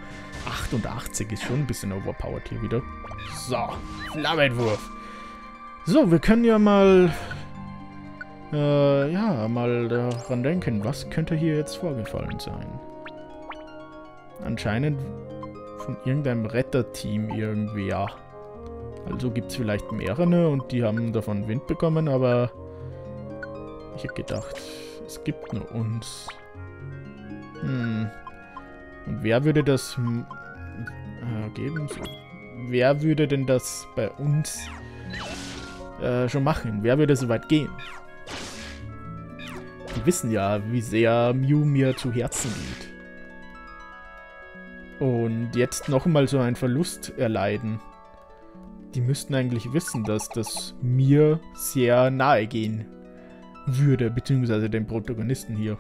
88 ist schon ein bisschen overpowered hier wieder. So, Flammenwurf. So, wir können ja mal... Äh, ja, mal daran denken, was könnte hier jetzt vorgefallen sein. Anscheinend von irgendeinem Retterteam irgendwer. Also gibt es vielleicht mehrere und die haben davon Wind bekommen, aber ich habe gedacht, es gibt nur uns. Hm. Und wer würde das äh, geben? So. Wer würde denn das bei uns äh, schon machen? Wer würde so weit gehen? Die wissen ja, wie sehr Mew mir zu Herzen geht. Und jetzt nochmal so einen Verlust erleiden. Die müssten eigentlich wissen, dass das mir sehr nahe gehen würde, beziehungsweise dem Protagonisten hier.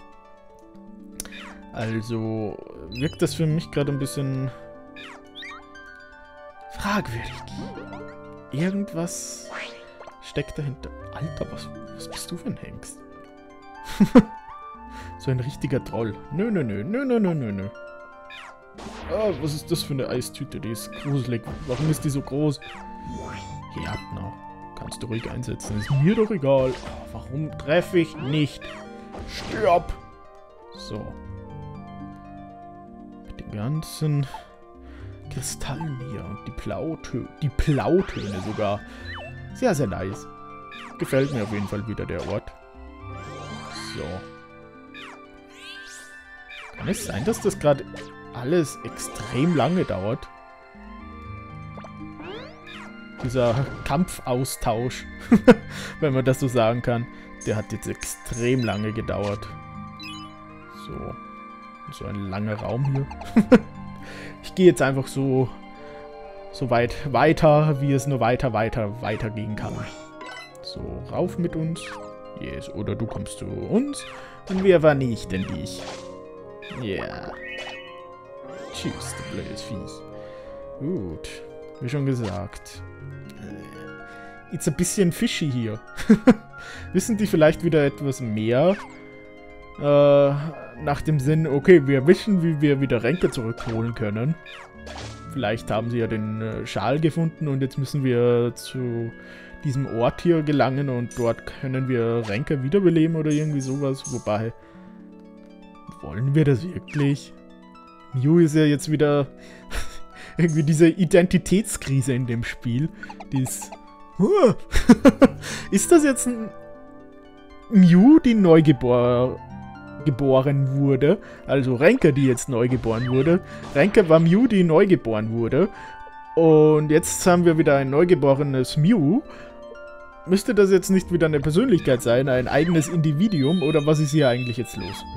Also wirkt das für mich gerade ein bisschen fragwürdig. Irgendwas steckt dahinter. Alter, was, was bist du für ein Hengst? so ein richtiger Troll. Nö, nö, nö, nö, nö, nö, nö, nö. Ah, was ist das für eine Eistüte? Die ist gruselig. Warum ist die so groß? Ja, na. Kannst du ruhig einsetzen. Ist mir doch egal. Oh, warum treffe ich nicht? Stirb! So. Mit den ganzen Kristallen hier. Und die Blautöne. Die Blautöne sogar. Sehr, sehr nice. Gefällt mir auf jeden Fall wieder der Ort. So. Kann es sein, dass das gerade alles extrem lange dauert? Dieser Kampfaustausch, wenn man das so sagen kann, der hat jetzt extrem lange gedauert. So. So ein langer Raum hier. ich gehe jetzt einfach so, so weit weiter, wie es nur weiter, weiter, weiter gehen kann. So, rauf mit uns. Yes, oder du kommst zu uns und wir vernichten dich. Yeah. Tschüss, du blödes Viech. Gut. Wie schon gesagt. Jetzt ein bisschen fishy hier. Wissen die vielleicht wieder etwas mehr? Äh, nach dem Sinn, okay, wir wissen, wie wir wieder Ränke zurückholen können. Vielleicht haben sie ja den äh, Schal gefunden und jetzt müssen wir zu diesem Ort hier gelangen und dort können wir Ränke wiederbeleben oder irgendwie sowas. Wobei, wollen wir das wirklich? Mew ist ja jetzt wieder irgendwie diese Identitätskrise in dem Spiel. Die ist... ist das jetzt ein Mew, die neugeboren geboren wurde. Also Renke, die jetzt neu geboren wurde. Renke war Mew, die neu geboren wurde. Und jetzt haben wir wieder ein neugeborenes Mew. Müsste das jetzt nicht wieder eine Persönlichkeit sein, ein eigenes Individuum? Oder was ist hier eigentlich jetzt los?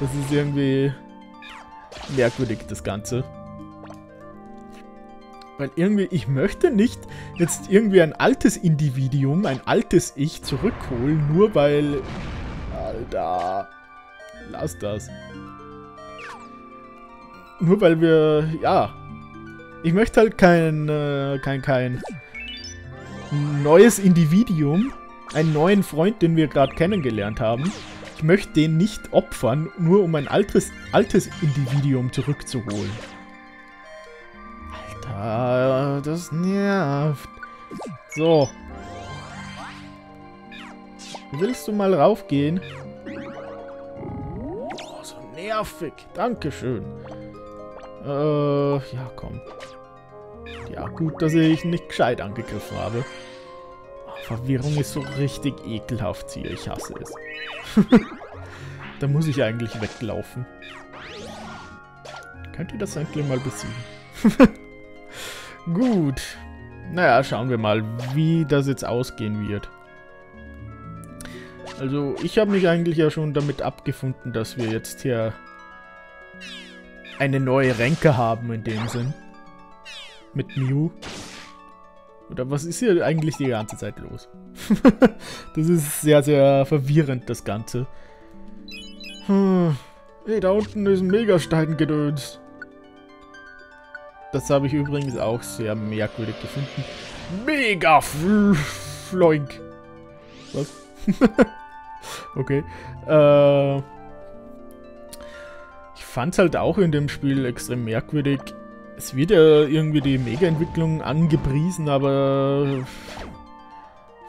Das ist irgendwie merkwürdig, das Ganze. Weil irgendwie, ich möchte nicht jetzt irgendwie ein altes Individuum, ein altes Ich zurückholen, nur weil Alter. Lass das. Nur weil wir, ja. Ich möchte halt kein, äh, kein, kein neues Individuum, einen neuen Freund, den wir gerade kennengelernt haben. Möchte den nicht opfern, nur um ein altes, altes Individuum zurückzuholen. Alter, das nervt. So. Willst du mal raufgehen? nervig. Dankeschön. Äh, ja, komm. Ja, gut, dass ich nicht gescheit angegriffen habe. Verwirrung ist so richtig ekelhaft hier. Ich hasse es. da muss ich eigentlich weglaufen. Könnt ihr das eigentlich mal besiegen? Gut. Naja, schauen wir mal, wie das jetzt ausgehen wird. Also ich habe mich eigentlich ja schon damit abgefunden, dass wir jetzt hier eine neue Ränke haben in dem Sinn. Mit Mew. Oder was ist hier eigentlich die ganze Zeit los? das ist sehr, sehr verwirrend, das Ganze. Hm. Hey, da unten ist ein Megastein-Gedöns. Das habe ich übrigens auch sehr merkwürdig gefunden. Mega Floink. Was? okay. Äh, ich fand es halt auch in dem Spiel extrem merkwürdig. Es wird ja irgendwie die Mega-Entwicklung angepriesen, aber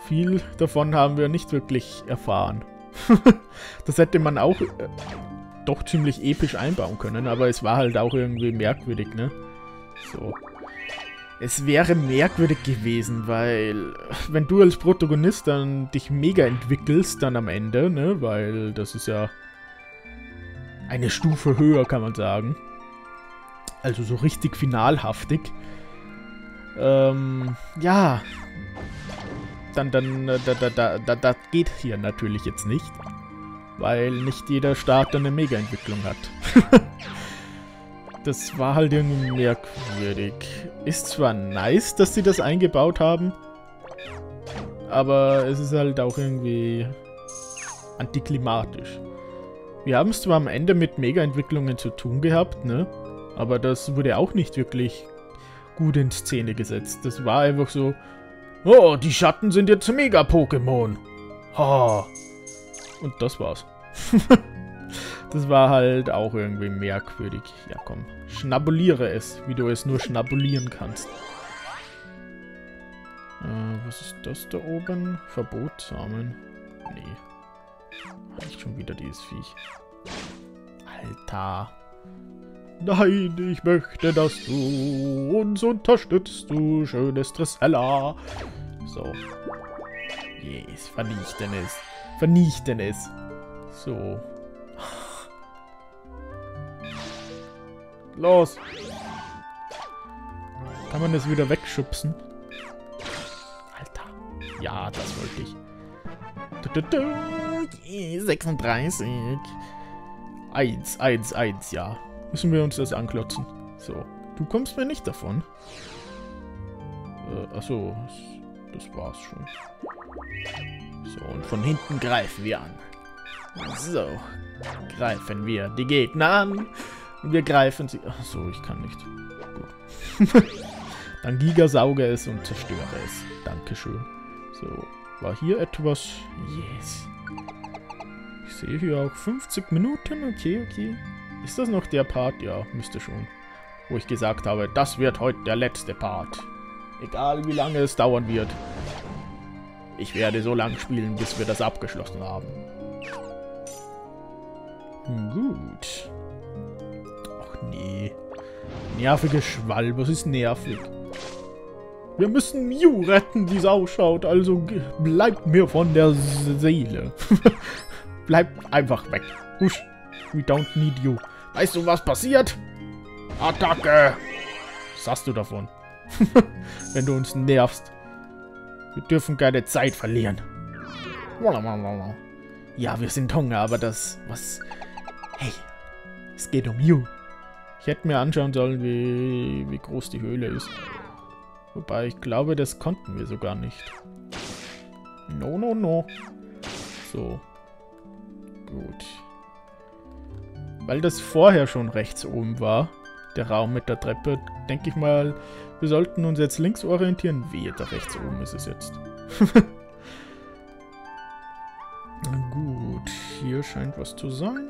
viel davon haben wir nicht wirklich erfahren. das hätte man auch äh, doch ziemlich episch einbauen können, aber es war halt auch irgendwie merkwürdig, ne? So. Es wäre merkwürdig gewesen, weil wenn du als Protagonist dann dich mega entwickelst dann am Ende, ne, weil das ist ja eine Stufe höher, kann man sagen. Also so richtig finalhaftig. Ähm, ja. Dann, dann, da, da, da, da, das geht hier natürlich jetzt nicht. Weil nicht jeder Starter eine Mega-Entwicklung hat. das war halt irgendwie merkwürdig. Ist zwar nice, dass sie das eingebaut haben, aber es ist halt auch irgendwie antiklimatisch. Wir haben es zwar am Ende mit Mega-Entwicklungen zu tun gehabt, ne? Aber das wurde auch nicht wirklich gut in Szene gesetzt. Das war einfach so, oh, die Schatten sind jetzt Mega-Pokémon. Ha. Und das war's. Das war halt auch irgendwie merkwürdig. Ja, komm. Schnabuliere es, wie du es nur schnabulieren kannst. Äh, was ist das da oben? Verbotsamen? Nee. Nicht schon wieder dieses Viech. Alter. Nein, ich möchte, dass du uns unterstützt, du schönes Tressella. So. Yes, vernichten es. Vernichten es. So. Los! Kann man das wieder wegschubsen? Alter. Ja, das wollte ich. 36. 1, 1, 1, ja. Müssen wir uns das anklotzen. So. Du kommst mir nicht davon. Äh, achso. Das war's schon. So, und von hinten greifen wir an. So. Greifen wir die Gegner an. Und wir greifen sie. Achso, ich kann nicht. gut. Dann Gigasauge es und zerstöre es. Dankeschön. So, war hier etwas? Yes. Ich sehe hier auch 50 Minuten. Okay, okay. Ist das noch der Part? Ja, müsste schon. Wo ich gesagt habe, das wird heute der letzte Part. Egal wie lange es dauern wird. Ich werde so lange spielen, bis wir das abgeschlossen haben. Gut. Ach nee. Nervige Schwall, was ist nervig? Wir müssen Mew retten, wie es ausschaut, also bleibt mir von der Seele. bleibt einfach weg. Husch, we don't need you. Weißt du, was passiert? Attacke! Was hast du davon? Wenn du uns nervst. Wir dürfen keine Zeit verlieren. Ja, wir sind Hunger, aber das... Was... Hey, es geht um You. Ich hätte mir anschauen sollen, wie, wie groß die Höhle ist. Wobei, ich glaube, das konnten wir sogar nicht. No, no, no. So. Gut. Weil das vorher schon rechts oben war, der Raum mit der Treppe, denke ich mal, wir sollten uns jetzt links orientieren. Wehe, da rechts oben ist es jetzt. Gut, hier scheint was zu sein.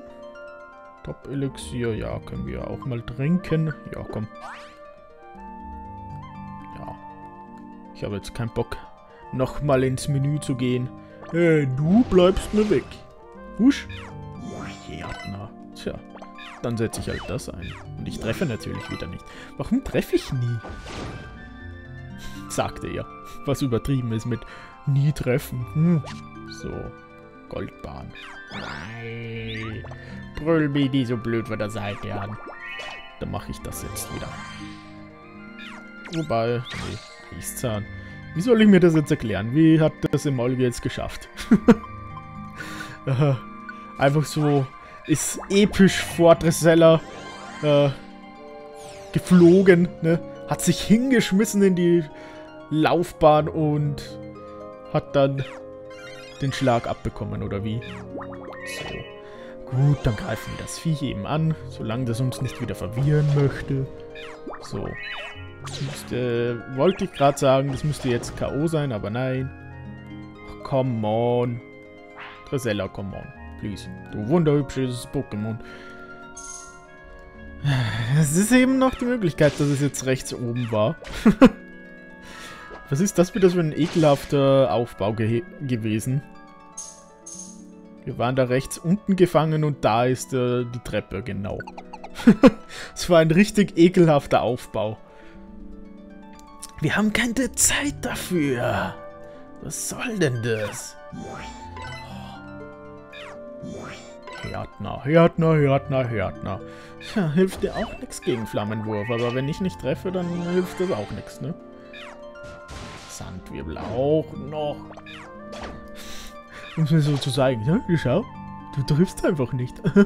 Top-Elixier, ja, können wir auch mal trinken. Ja, komm. Ja. Ich habe jetzt keinen Bock, nochmal ins Menü zu gehen. Hey, du bleibst mir weg. Husch. Ja, na. Tja, dann setze ich halt das ein. Und ich treffe natürlich wieder nicht. Warum treffe ich nie? Sagte er. Was übertrieben ist mit nie treffen. Hm. So, Goldbahn. Nein. Brüllbi, die so blöd von der Seite an. Dann mache ich das jetzt wieder. Wobei, nee, Riechzahn. Wie soll ich mir das jetzt erklären? Wie hat das im Olga jetzt geschafft? Einfach so ist episch vor Dressella äh, geflogen, ne? Hat sich hingeschmissen in die Laufbahn und hat dann den Schlag abbekommen, oder wie? So. Gut, dann greifen wir das Viech eben an, solange das uns nicht wieder verwirren möchte. So. Müsste, wollte ich gerade sagen, das müsste jetzt K.O. sein, aber nein. Ach, come on. Dresella, come on. Please. Du wunderhübsches Pokémon. Es ist eben noch die Möglichkeit, dass es jetzt rechts oben war. Was ist das wieder für ein ekelhafter Aufbau ge gewesen? Wir waren da rechts unten gefangen und da ist äh, die Treppe, genau. Es war ein richtig ekelhafter Aufbau. Wir haben keine Zeit dafür. Was soll denn das? Härtner, Härtner, Härtner, Härtner. Ja, hilft dir auch nichts gegen Flammenwurf, aber wenn ich nicht treffe, dann hilft das auch nichts, ne? Sandwirbel auch noch. Um es mir so zu zeigen, ne? Schau, du triffst einfach nicht.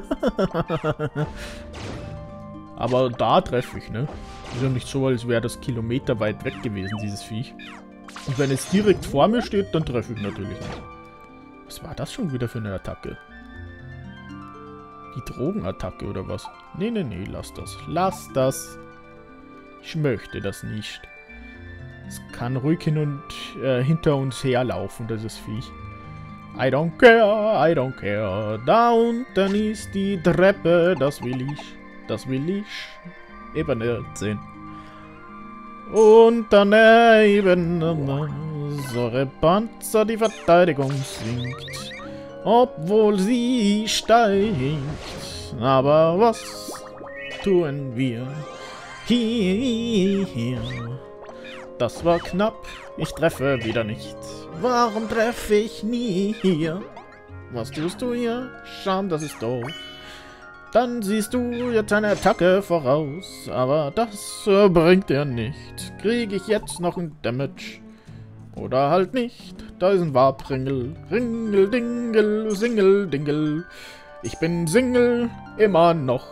aber da treffe ich, ne? Ist ja nicht so, als wäre das Kilometer weit weg gewesen, dieses Viech. Und wenn es direkt vor mir steht, dann treffe ich natürlich nicht. Was war das schon wieder für eine Attacke? Die Drogenattacke oder was? Nee, nee, nee, lass das. Lass das. Ich möchte das nicht. Es kann ruhig hin und äh, hinter uns herlaufen, dieses Viech. I don't care, I don't care. Da unten ist die Treppe, das will ich. Das will ich. Eben sehen. Und daneben unsere Panzer die Verteidigung sinkt obwohl sie steigt. Aber was tun wir hier? Das war knapp, ich treffe wieder nicht. Warum treffe ich nie hier? Was tust du hier? Scham, das ist doof. Dann siehst du jetzt eine Attacke voraus, aber das bringt dir nicht. Kriege ich jetzt noch ein Damage? Oder halt nicht. Da ist ein Wabringel. Ringel, Dingel, Singel, Dingel. Ich bin Single immer noch.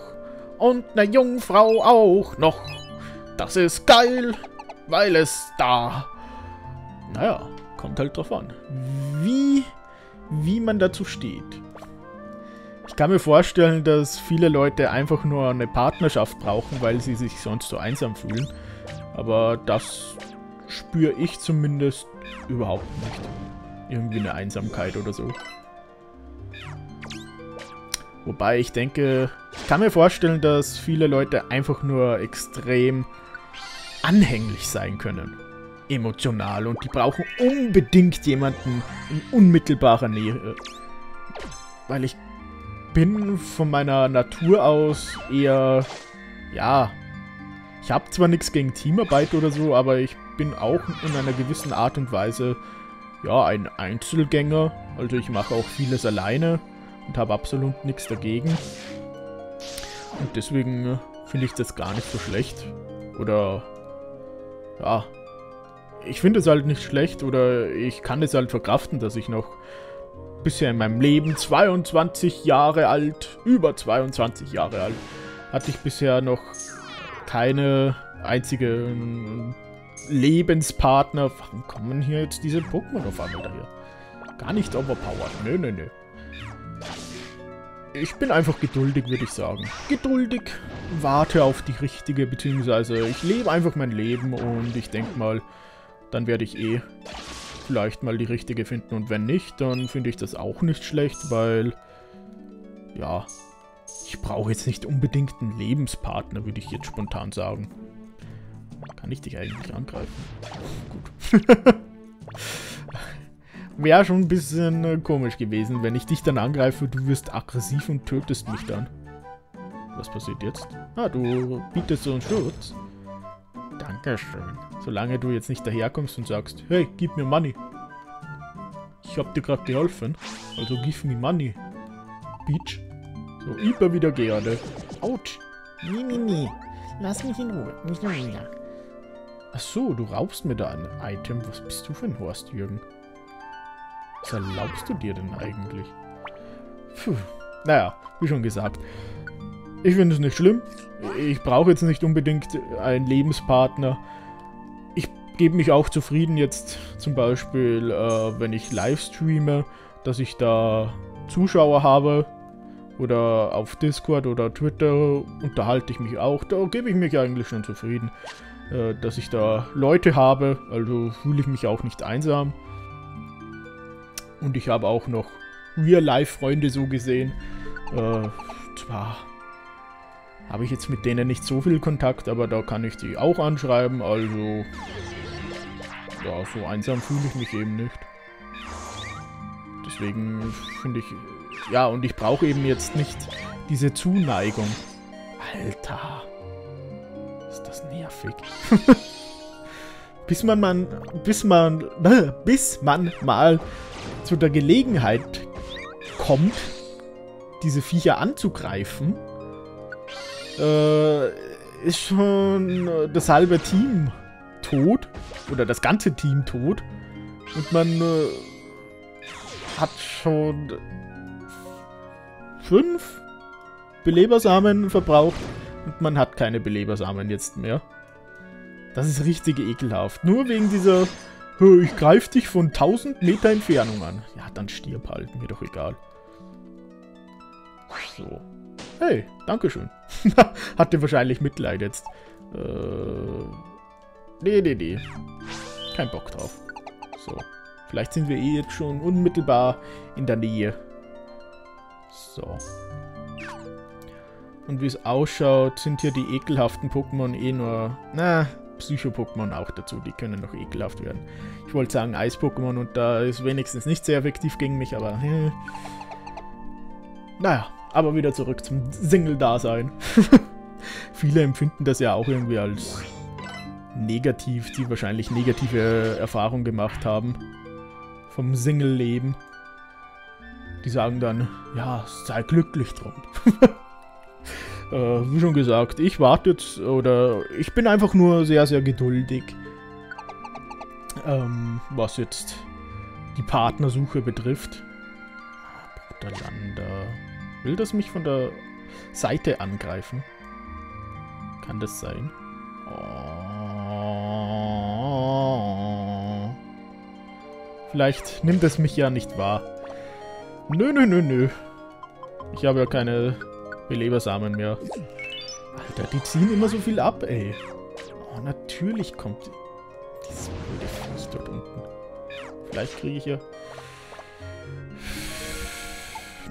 Und ne Jungfrau auch noch. Das ist geil, weil es da. Naja, kommt halt drauf an. Wie, wie man dazu steht. Ich kann mir vorstellen, dass viele Leute einfach nur eine Partnerschaft brauchen, weil sie sich sonst so einsam fühlen. Aber das spüre ich zumindest überhaupt nicht. Irgendwie eine Einsamkeit oder so. Wobei ich denke, ich kann mir vorstellen, dass viele Leute einfach nur extrem anhänglich sein können. Emotional. Und die brauchen unbedingt jemanden in unmittelbarer Nähe. Weil ich bin von meiner Natur aus eher, ja, ich habe zwar nichts gegen Teamarbeit oder so, aber ich bin auch in einer gewissen Art und Weise, ja, ein Einzelgänger. Also ich mache auch vieles alleine und habe absolut nichts dagegen. Und deswegen äh, finde ich das gar nicht so schlecht. Oder, ja, ich finde es halt nicht schlecht oder ich kann es halt verkraften, dass ich noch bisher in meinem Leben 22 Jahre alt, über 22 Jahre alt, hatte ich bisher noch keine einzige Lebenspartner. Warum kommen hier jetzt diese Pokémon auf einmal daher? Gar nicht overpowered. Nö, nö, nö. Ich bin einfach geduldig, würde ich sagen. Geduldig, warte auf die richtige, beziehungsweise ich lebe einfach mein Leben und ich denke mal, dann werde ich eh vielleicht mal die richtige finden. Und wenn nicht, dann finde ich das auch nicht schlecht, weil, ja, ich brauche jetzt nicht unbedingt einen Lebenspartner, würde ich jetzt spontan sagen. Kann ich dich eigentlich angreifen? Gut. Wäre schon ein bisschen äh, komisch gewesen, wenn ich dich dann angreife, du wirst aggressiv und tötest mich dann. Was passiert jetzt? Ah, du bietest so einen Schutz. Dankeschön. Solange du jetzt nicht daherkommst und sagst, hey, gib mir Money. Ich hab dir gerade geholfen, also give me money. Peach. So, immer wieder gerne. Autsch. Nee, nee, nee. Lass mich in Ruhe. Nicht nur wieder. Ach so, du raubst mir da ein Item. Was bist du für ein Horst, Jürgen? Was erlaubst du dir denn eigentlich? Puh. Naja, wie schon gesagt. Ich finde es nicht schlimm. Ich brauche jetzt nicht unbedingt einen Lebenspartner. Ich gebe mich auch zufrieden jetzt zum Beispiel, äh, wenn ich live streame, dass ich da Zuschauer habe. Oder auf Discord oder Twitter unterhalte ich mich auch. Da gebe ich mich eigentlich schon zufrieden, äh, dass ich da Leute habe. Also fühle ich mich auch nicht einsam. Und ich habe auch noch Real-Life-Freunde so gesehen. Äh, zwar habe ich jetzt mit denen nicht so viel Kontakt, aber da kann ich die auch anschreiben. Also, ja, so einsam fühle ich mich eben nicht. Deswegen finde ich, ja, und ich brauche eben jetzt nicht diese Zuneigung. Alter, ist das nervig. bis man, man, bis man, bis man mal zu der Gelegenheit kommt, diese Viecher anzugreifen, äh, ist schon das halbe Team tot. Oder das ganze Team tot. Und man äh, hat schon fünf Belebersamen verbraucht. Und man hat keine Belebersamen jetzt mehr. Das ist richtig ekelhaft. Nur wegen dieser ich greife dich von 1000 Meter Entfernung an. Ja, dann stirb halt, mir doch egal. So. Hey, Dankeschön. Hatte wahrscheinlich Mitleid jetzt. Äh, nee, nee, nee. Kein Bock drauf. So. Vielleicht sind wir eh jetzt schon unmittelbar in der Nähe. So. Und wie es ausschaut, sind hier die ekelhaften Pokémon eh nur... Na, Psycho-Pokémon auch dazu, die können noch ekelhaft werden. Ich wollte sagen Eis-Pokémon und da ist wenigstens nicht sehr effektiv gegen mich, aber... Hm. Naja, aber wieder zurück zum Single-Dasein. Viele empfinden das ja auch irgendwie als negativ, die wahrscheinlich negative Erfahrungen gemacht haben vom Single-Leben. Die sagen dann, ja, sei glücklich drum. äh, wie schon gesagt, ich warte jetzt, oder ich bin einfach nur sehr, sehr geduldig, ähm, was jetzt die Partnersuche betrifft. Bruderlander. Will das mich von der Seite angreifen? Kann das sein? Oh. Vielleicht nimmt es mich ja nicht wahr. Nö, nö, nö, nö. Ich habe ja keine Belebersamen mehr. Alter, die ziehen immer so viel ab, ey. Oh, natürlich kommt dieses blöde Viech dort unten. Vielleicht kriege ich ja...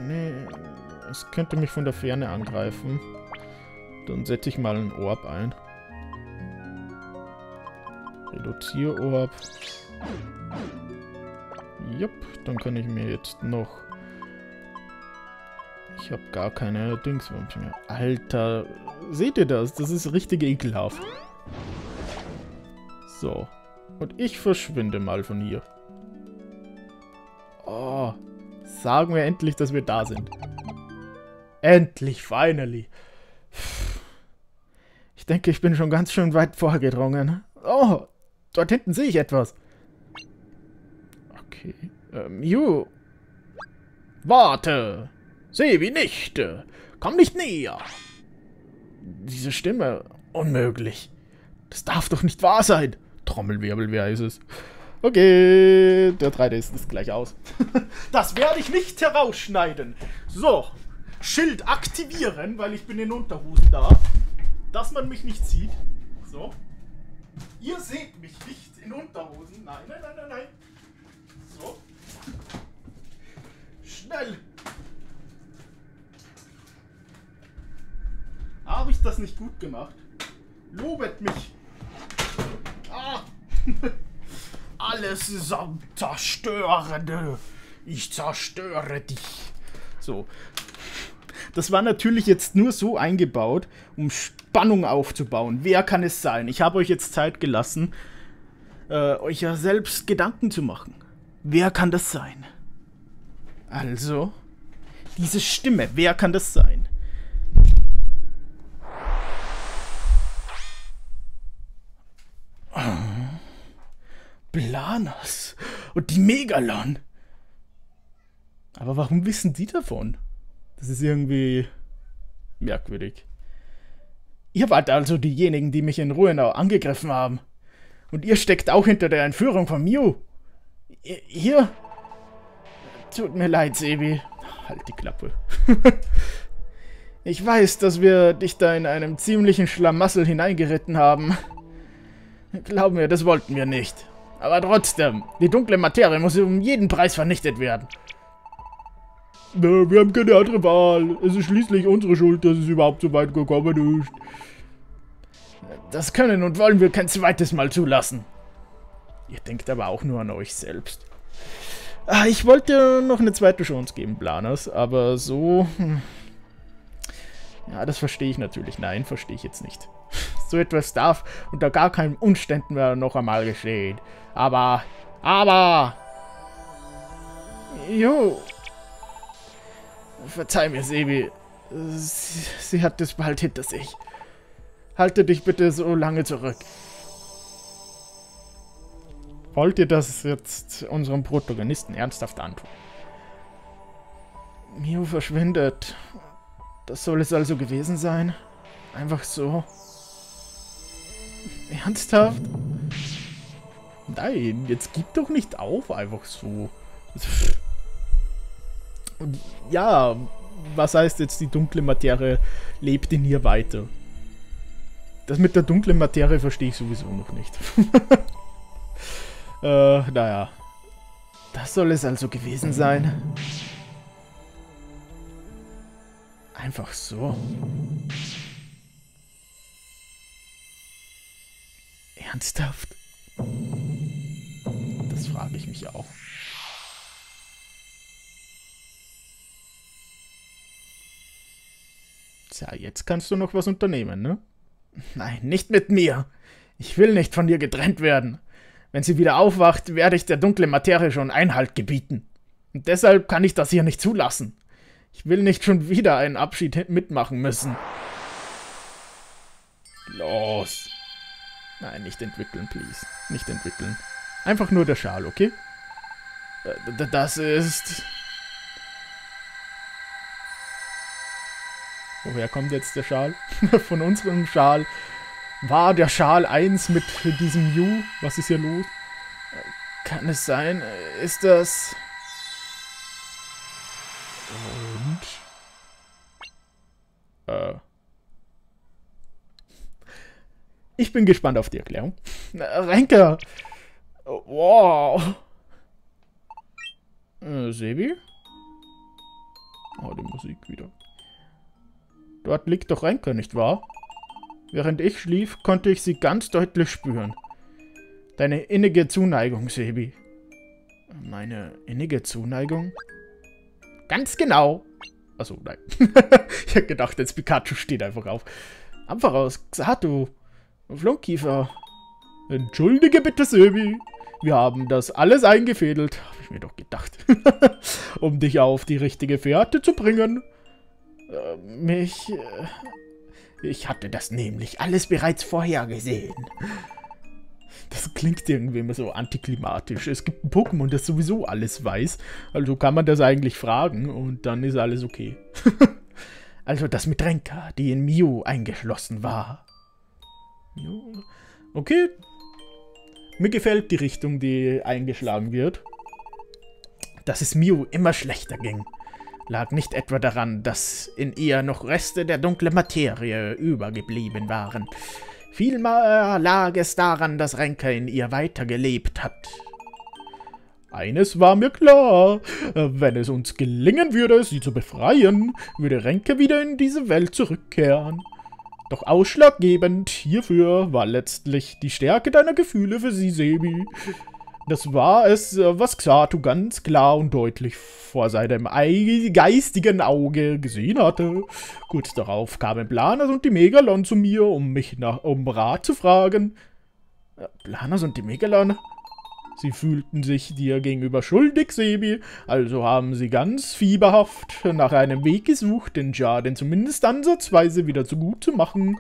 Nee, es könnte mich von der Ferne angreifen. Dann setze ich mal einen Orb ein. Reduzierorb. Jupp, dann kann ich mir jetzt noch... Ich habe gar keine Dingswumms mehr. Alter, seht ihr das? Das ist richtig ekelhaft. So. Und ich verschwinde mal von hier. Oh, sagen wir endlich, dass wir da sind. Endlich, finally. Ich denke, ich bin schon ganz schön weit vorgedrungen. Oh, dort hinten sehe ich etwas. Okay. Ähm, Ju. Warte. Seh wie nicht. Komm nicht näher. Diese Stimme. Unmöglich. Das darf doch nicht wahr sein. Trommelwirbel, wer ist es? Okay, der 3D ist, gleich aus. das werde ich nicht herausschneiden. So, Schild aktivieren, weil ich bin in Unterhosen da. Dass man mich nicht sieht. So. Ihr seht mich nicht in Unterhosen. Nein, nein, nein, nein, nein. So. Schnell. Habe ich das nicht gut gemacht? Lobet mich. Ah. Alles zerstörende. Ich zerstöre dich. So. Das war natürlich jetzt nur so eingebaut, um Spannung aufzubauen. Wer kann es sein? Ich habe euch jetzt Zeit gelassen, äh, euch ja selbst Gedanken zu machen. Wer kann das sein? Also, diese Stimme, wer kann das sein? Blanas und die Megalon. Aber warum wissen die davon? Das ist irgendwie merkwürdig. Ihr wart also diejenigen, die mich in Ruhenau angegriffen haben. Und ihr steckt auch hinter der Entführung von Mew. Ihr? Tut mir leid, Sebi. Halt die Klappe. ich weiß, dass wir dich da in einem ziemlichen Schlamassel hineingeritten haben. Glaub mir, das wollten wir nicht. Aber trotzdem, die dunkle Materie muss um jeden Preis vernichtet werden. Wir haben keine andere Wahl. Es ist schließlich unsere Schuld, dass es überhaupt so weit gekommen ist. Das können und wollen wir kein zweites Mal zulassen. Ihr denkt aber auch nur an euch selbst. Ah, ich wollte noch eine zweite Chance geben, Planers, aber so... Ja, das verstehe ich natürlich. Nein, verstehe ich jetzt nicht. So etwas darf unter gar keinen Umständen mehr noch einmal geschehen. Aber, aber... Jo. Verzeih mir, Sebi. Sie, sie hat es bald hinter sich. Halte dich bitte so lange zurück. Wollt ihr das jetzt unserem Protagonisten ernsthaft antun? Mio verschwindet. Das soll es also gewesen sein? Einfach so? Ernsthaft? Nein, jetzt gib doch nicht auf, einfach so. Ja, was heißt jetzt, die dunkle Materie lebt in ihr weiter? Das mit der dunklen Materie verstehe ich sowieso noch nicht. äh, naja. Das soll es also gewesen sein. Einfach so. Ernsthaft? Das frage ich mich auch. Tja, jetzt kannst du noch was unternehmen, ne? Nein, nicht mit mir. Ich will nicht von dir getrennt werden. Wenn sie wieder aufwacht, werde ich der dunklen Materie schon Einhalt gebieten. Und deshalb kann ich das hier nicht zulassen. Ich will nicht schon wieder einen Abschied mitmachen müssen. Los. Nein, nicht entwickeln, please. Nicht entwickeln. Einfach nur der Schal, okay? Äh, das ist... Woher kommt jetzt der Schal? Von unserem Schal. War der Schal eins mit diesem Ju? Was ist hier los? Kann es sein? Ist das... Und? Äh. Ich bin gespannt auf die Erklärung. Renke! Wow! Äh, Sebi? Oh, die Musik wieder. Dort liegt doch Renke, nicht wahr? Während ich schlief, konnte ich sie ganz deutlich spüren. Deine innige Zuneigung, Sebi. Meine innige Zuneigung? Ganz genau. Achso, nein. ich hätte gedacht, jetzt Pikachu steht einfach auf. Ampharos, Xatu, Flohkiefer. Entschuldige bitte, Sebi. Wir haben das alles eingefädelt, habe ich mir doch gedacht. um dich auf die richtige Fährte zu bringen. Äh, mich... Äh, ich hatte das nämlich alles bereits vorhergesehen. Das klingt irgendwie immer so antiklimatisch. Es gibt ein Pokémon, das sowieso alles weiß. Also kann man das eigentlich fragen und dann ist alles okay. also das mit Renka, die in Mew eingeschlossen war. Okay. Mir gefällt die Richtung, die eingeschlagen wird. Dass es Mew immer schlechter ging. Lag nicht etwa daran, dass in ihr noch Reste der dunklen Materie übergeblieben waren. Vielmehr lag es daran, dass Renke in ihr weitergelebt hat. Eines war mir klar, wenn es uns gelingen würde, sie zu befreien, würde Renke wieder in diese Welt zurückkehren. Doch ausschlaggebend hierfür war letztlich die Stärke deiner Gefühle für sie, Sebi. Das war es, was Xatu ganz klar und deutlich vor seinem geistigen Auge gesehen hatte. Kurz darauf kamen Planas und die Megalon zu mir, um mich nach, um Rat zu fragen. Planas und die Megalon? Sie fühlten sich dir gegenüber schuldig, Sebi, also haben sie ganz fieberhaft nach einem Weg gesucht, den Jarden zumindest ansatzweise wieder zu gut zu machen.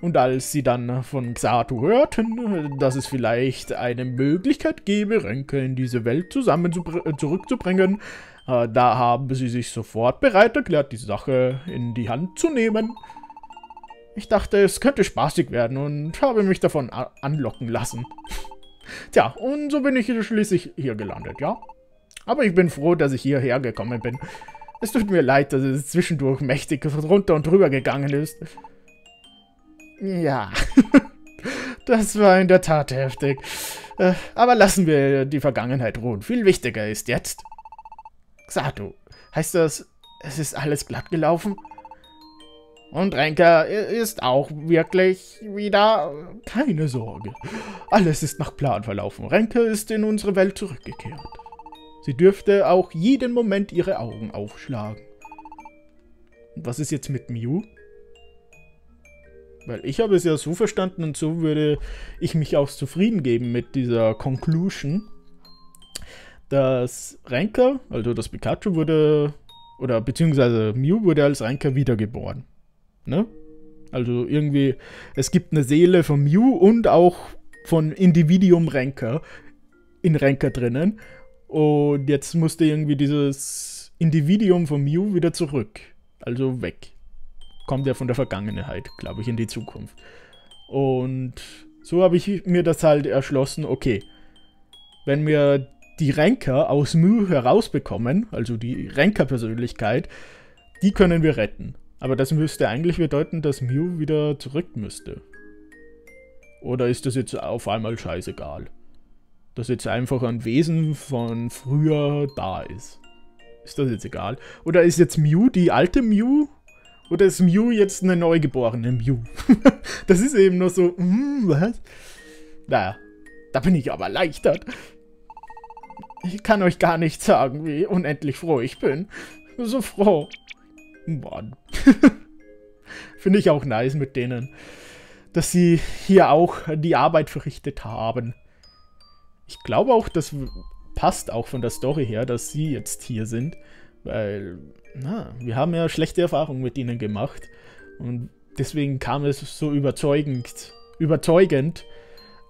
Und als sie dann von Xatu hörten, dass es vielleicht eine Möglichkeit gäbe, Ränke in diese Welt zusammen zu zurückzubringen, äh, da haben sie sich sofort bereit erklärt, die Sache in die Hand zu nehmen. Ich dachte, es könnte spaßig werden und habe mich davon anlocken lassen. Tja, und so bin ich schließlich hier gelandet, ja? Aber ich bin froh, dass ich hierher gekommen bin. Es tut mir leid, dass es zwischendurch mächtig runter und drüber gegangen ist. Ja, das war in der Tat heftig. Äh, aber lassen wir die Vergangenheit ruhen. Viel wichtiger ist jetzt... Xatu, heißt das, es ist alles glatt gelaufen? Und Renka ist auch wirklich wieder... Keine Sorge. Alles ist nach Plan verlaufen. Renke ist in unsere Welt zurückgekehrt. Sie dürfte auch jeden Moment ihre Augen aufschlagen. Und was ist jetzt mit Mew? Weil ich habe es ja so verstanden und so würde ich mich auch zufrieden geben mit dieser Conclusion, dass Renka, also das Pikachu wurde, oder beziehungsweise Mew wurde als Renka wiedergeboren. Ne? Also irgendwie, es gibt eine Seele von Mew und auch von Individuum Renka in Renka drinnen. Und jetzt musste irgendwie dieses Individuum von Mew wieder zurück. Also weg kommt ja von der Vergangenheit, glaube ich, in die Zukunft. Und so habe ich mir das halt erschlossen, okay, wenn wir die Renker aus Mu herausbekommen, also die Renker-Persönlichkeit, die können wir retten. Aber das müsste eigentlich bedeuten, dass Mew wieder zurück müsste. Oder ist das jetzt auf einmal scheißegal? Dass jetzt einfach ein Wesen von früher da ist. Ist das jetzt egal? Oder ist jetzt Mew die alte Mew oder ist Mew jetzt eine neugeborene Mew? das ist eben nur so, hm, was? Naja, da bin ich aber erleichtert. Ich kann euch gar nicht sagen, wie unendlich froh ich bin. So froh. Mann. Finde ich auch nice mit denen. Dass sie hier auch die Arbeit verrichtet haben. Ich glaube auch, das passt auch von der Story her, dass sie jetzt hier sind. Weil na, wir haben ja schlechte Erfahrungen mit ihnen gemacht. Und deswegen kam es so überzeugend, überzeugend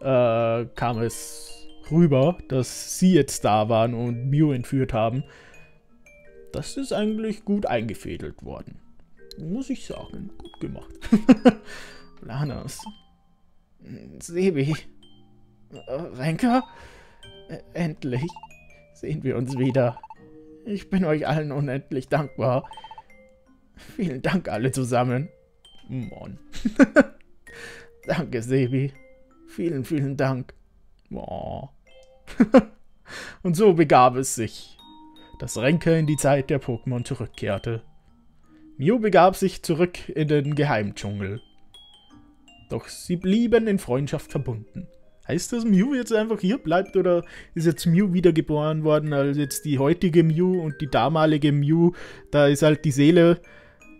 äh, kam es rüber, dass sie jetzt da waren und Mew entführt haben. Das ist eigentlich gut eingefädelt worden. Muss ich sagen. Gut gemacht. Planos. Sebi. Renker? Endlich sehen wir uns wieder. Ich bin euch allen unendlich dankbar. Vielen Dank alle zusammen. Mann. Danke, Sebi. Vielen, vielen Dank. Oh. Und so begab es sich, dass Renke in die Zeit der Pokémon zurückkehrte. Mew begab sich zurück in den Geheimdschungel. Doch sie blieben in Freundschaft verbunden. Heißt das, Mew jetzt einfach hier bleibt oder ist jetzt Mew wiedergeboren worden als jetzt die heutige Mew und die damalige Mew? Da ist halt die Seele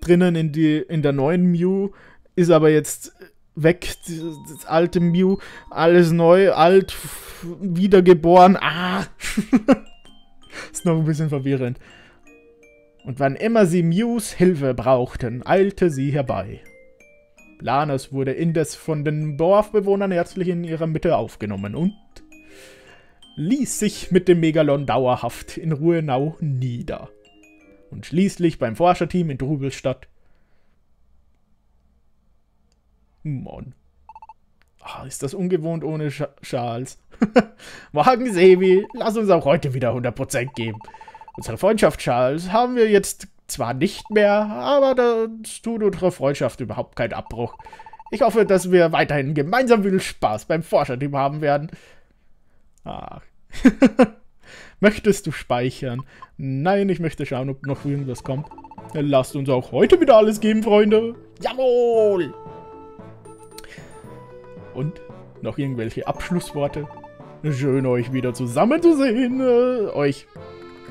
drinnen in, die, in der neuen Mew, ist aber jetzt weg, das alte Mew, alles neu, alt, wiedergeboren. Ah! ist noch ein bisschen verwirrend. Und wann immer sie Mews Hilfe brauchten, eilte sie herbei. Planes wurde indes von den Dorfbewohnern herzlich in ihrer Mitte aufgenommen und ließ sich mit dem Megalon dauerhaft in Ruhenau nieder. Und schließlich beim Forscherteam in Trubelstadt. Mann. Ah, ist das ungewohnt ohne Sch Charles. Morgen, Sebi, lass uns auch heute wieder 100% geben. Unsere Freundschaft, Charles, haben wir jetzt zwar nicht mehr, aber das tut unserer Freundschaft überhaupt keinen Abbruch. Ich hoffe, dass wir weiterhin gemeinsam viel Spaß beim Forscherteam haben werden. Ach. Möchtest du speichern? Nein, ich möchte schauen, ob noch irgendwas kommt. Lasst uns auch heute wieder alles geben, Freunde. Jawohl! Und noch irgendwelche Abschlussworte? Schön, euch wieder zusammenzusehen. Äh, euch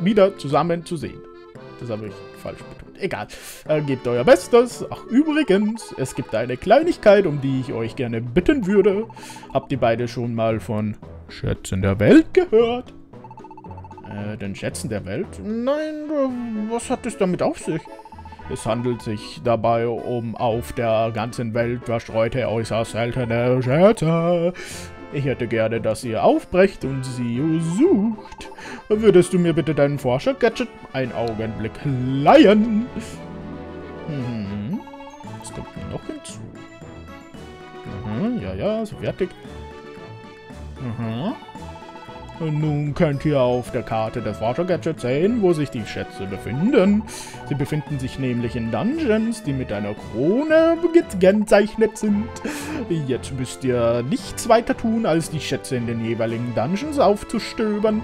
wieder zusammenzusehen. Das habe ich falsch betont. Egal. Äh, gebt euer Bestes. Ach, übrigens, es gibt eine Kleinigkeit, um die ich euch gerne bitten würde. Habt ihr beide schon mal von Schätzen der Welt gehört? Äh, den Schätzen der Welt? Nein, äh, was hat es damit auf sich? Es handelt sich dabei um auf der ganzen Welt verstreute äußerst seltene Schätze. Ich hätte gerne, dass ihr aufbrecht und sie sucht. Würdest du mir bitte deinen Forscher-Gadget einen Augenblick leihen? Hm. Was kommt mir noch hinzu? Mhm, ja, ja, so fertig. Mhm. Nun könnt ihr auf der Karte des Forscher-Gadgets sehen, wo sich die Schätze befinden. Sie befinden sich nämlich in Dungeons, die mit einer Krone gekennzeichnet sind. Jetzt müsst ihr nichts weiter tun, als die Schätze in den jeweiligen Dungeons aufzustöbern.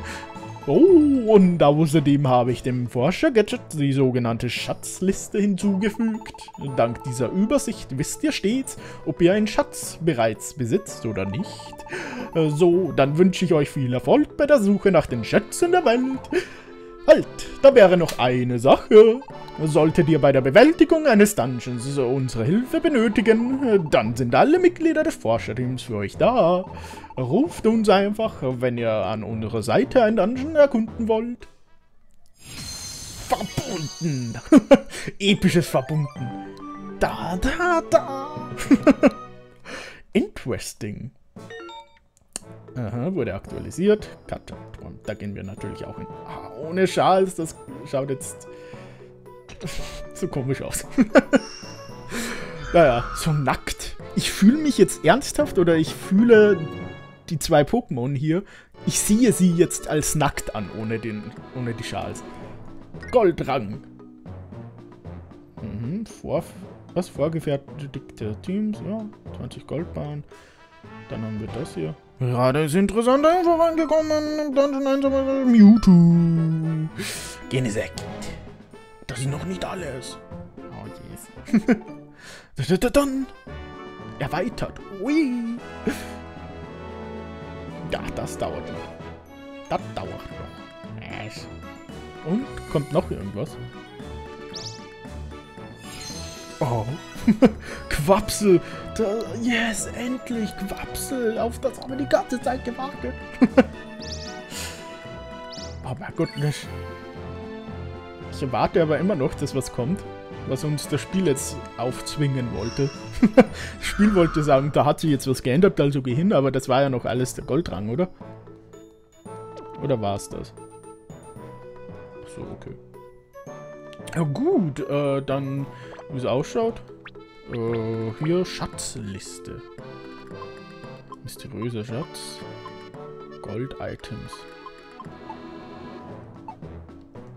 Oh, und außerdem habe ich dem Forscher-Gadget die sogenannte Schatzliste hinzugefügt. Dank dieser Übersicht wisst ihr stets, ob ihr einen Schatz bereits besitzt oder nicht. So, dann wünsche ich euch viel Erfolg bei der Suche nach den Schätzen der Welt. Halt, da wäre noch eine Sache. Solltet ihr bei der Bewältigung eines Dungeons unsere Hilfe benötigen, dann sind alle Mitglieder des Forscherteams für euch da. Ruft uns einfach, wenn ihr an unserer Seite ein Dungeon erkunden wollt. Verbunden! Episches Verbunden. Da, da, da. Interesting. Aha, wurde aktualisiert. Da gehen wir natürlich auch hin. Ah, ohne Schals, das schaut jetzt so komisch aus. naja, so nackt. Ich fühle mich jetzt ernsthaft oder ich fühle die zwei Pokémon hier. Ich sehe sie jetzt als nackt an, ohne, den, ohne die Schals. Goldrang. Mhm, vor, was? Vorgefertigte Teams, ja. 20 Goldbahnen. Dann haben wir das hier. Gerade ist interessante Info reingekommen im Dungeon 1 Mewtwo. Genesect. Das ist noch nicht alles. Oh yes. Dann erweitert. Ui. Ja, das dauert noch. Das dauert noch. Und kommt noch irgendwas? Oh. Quapsel. Da, yes, endlich. Quapsel. Auf das haben wir die ganze Zeit gewartet. oh mein Gott. Ich erwarte aber immer noch, dass was kommt, was uns das Spiel jetzt aufzwingen wollte. das Spiel wollte sagen, da hat sich jetzt was geändert, also geh hin, aber das war ja noch alles der Goldrang, oder? Oder war es das? So, okay. Ja gut, äh, dann, wie es ausschaut. Äh, hier Schatzliste. Mysteriöser Schatz. Gold-Items.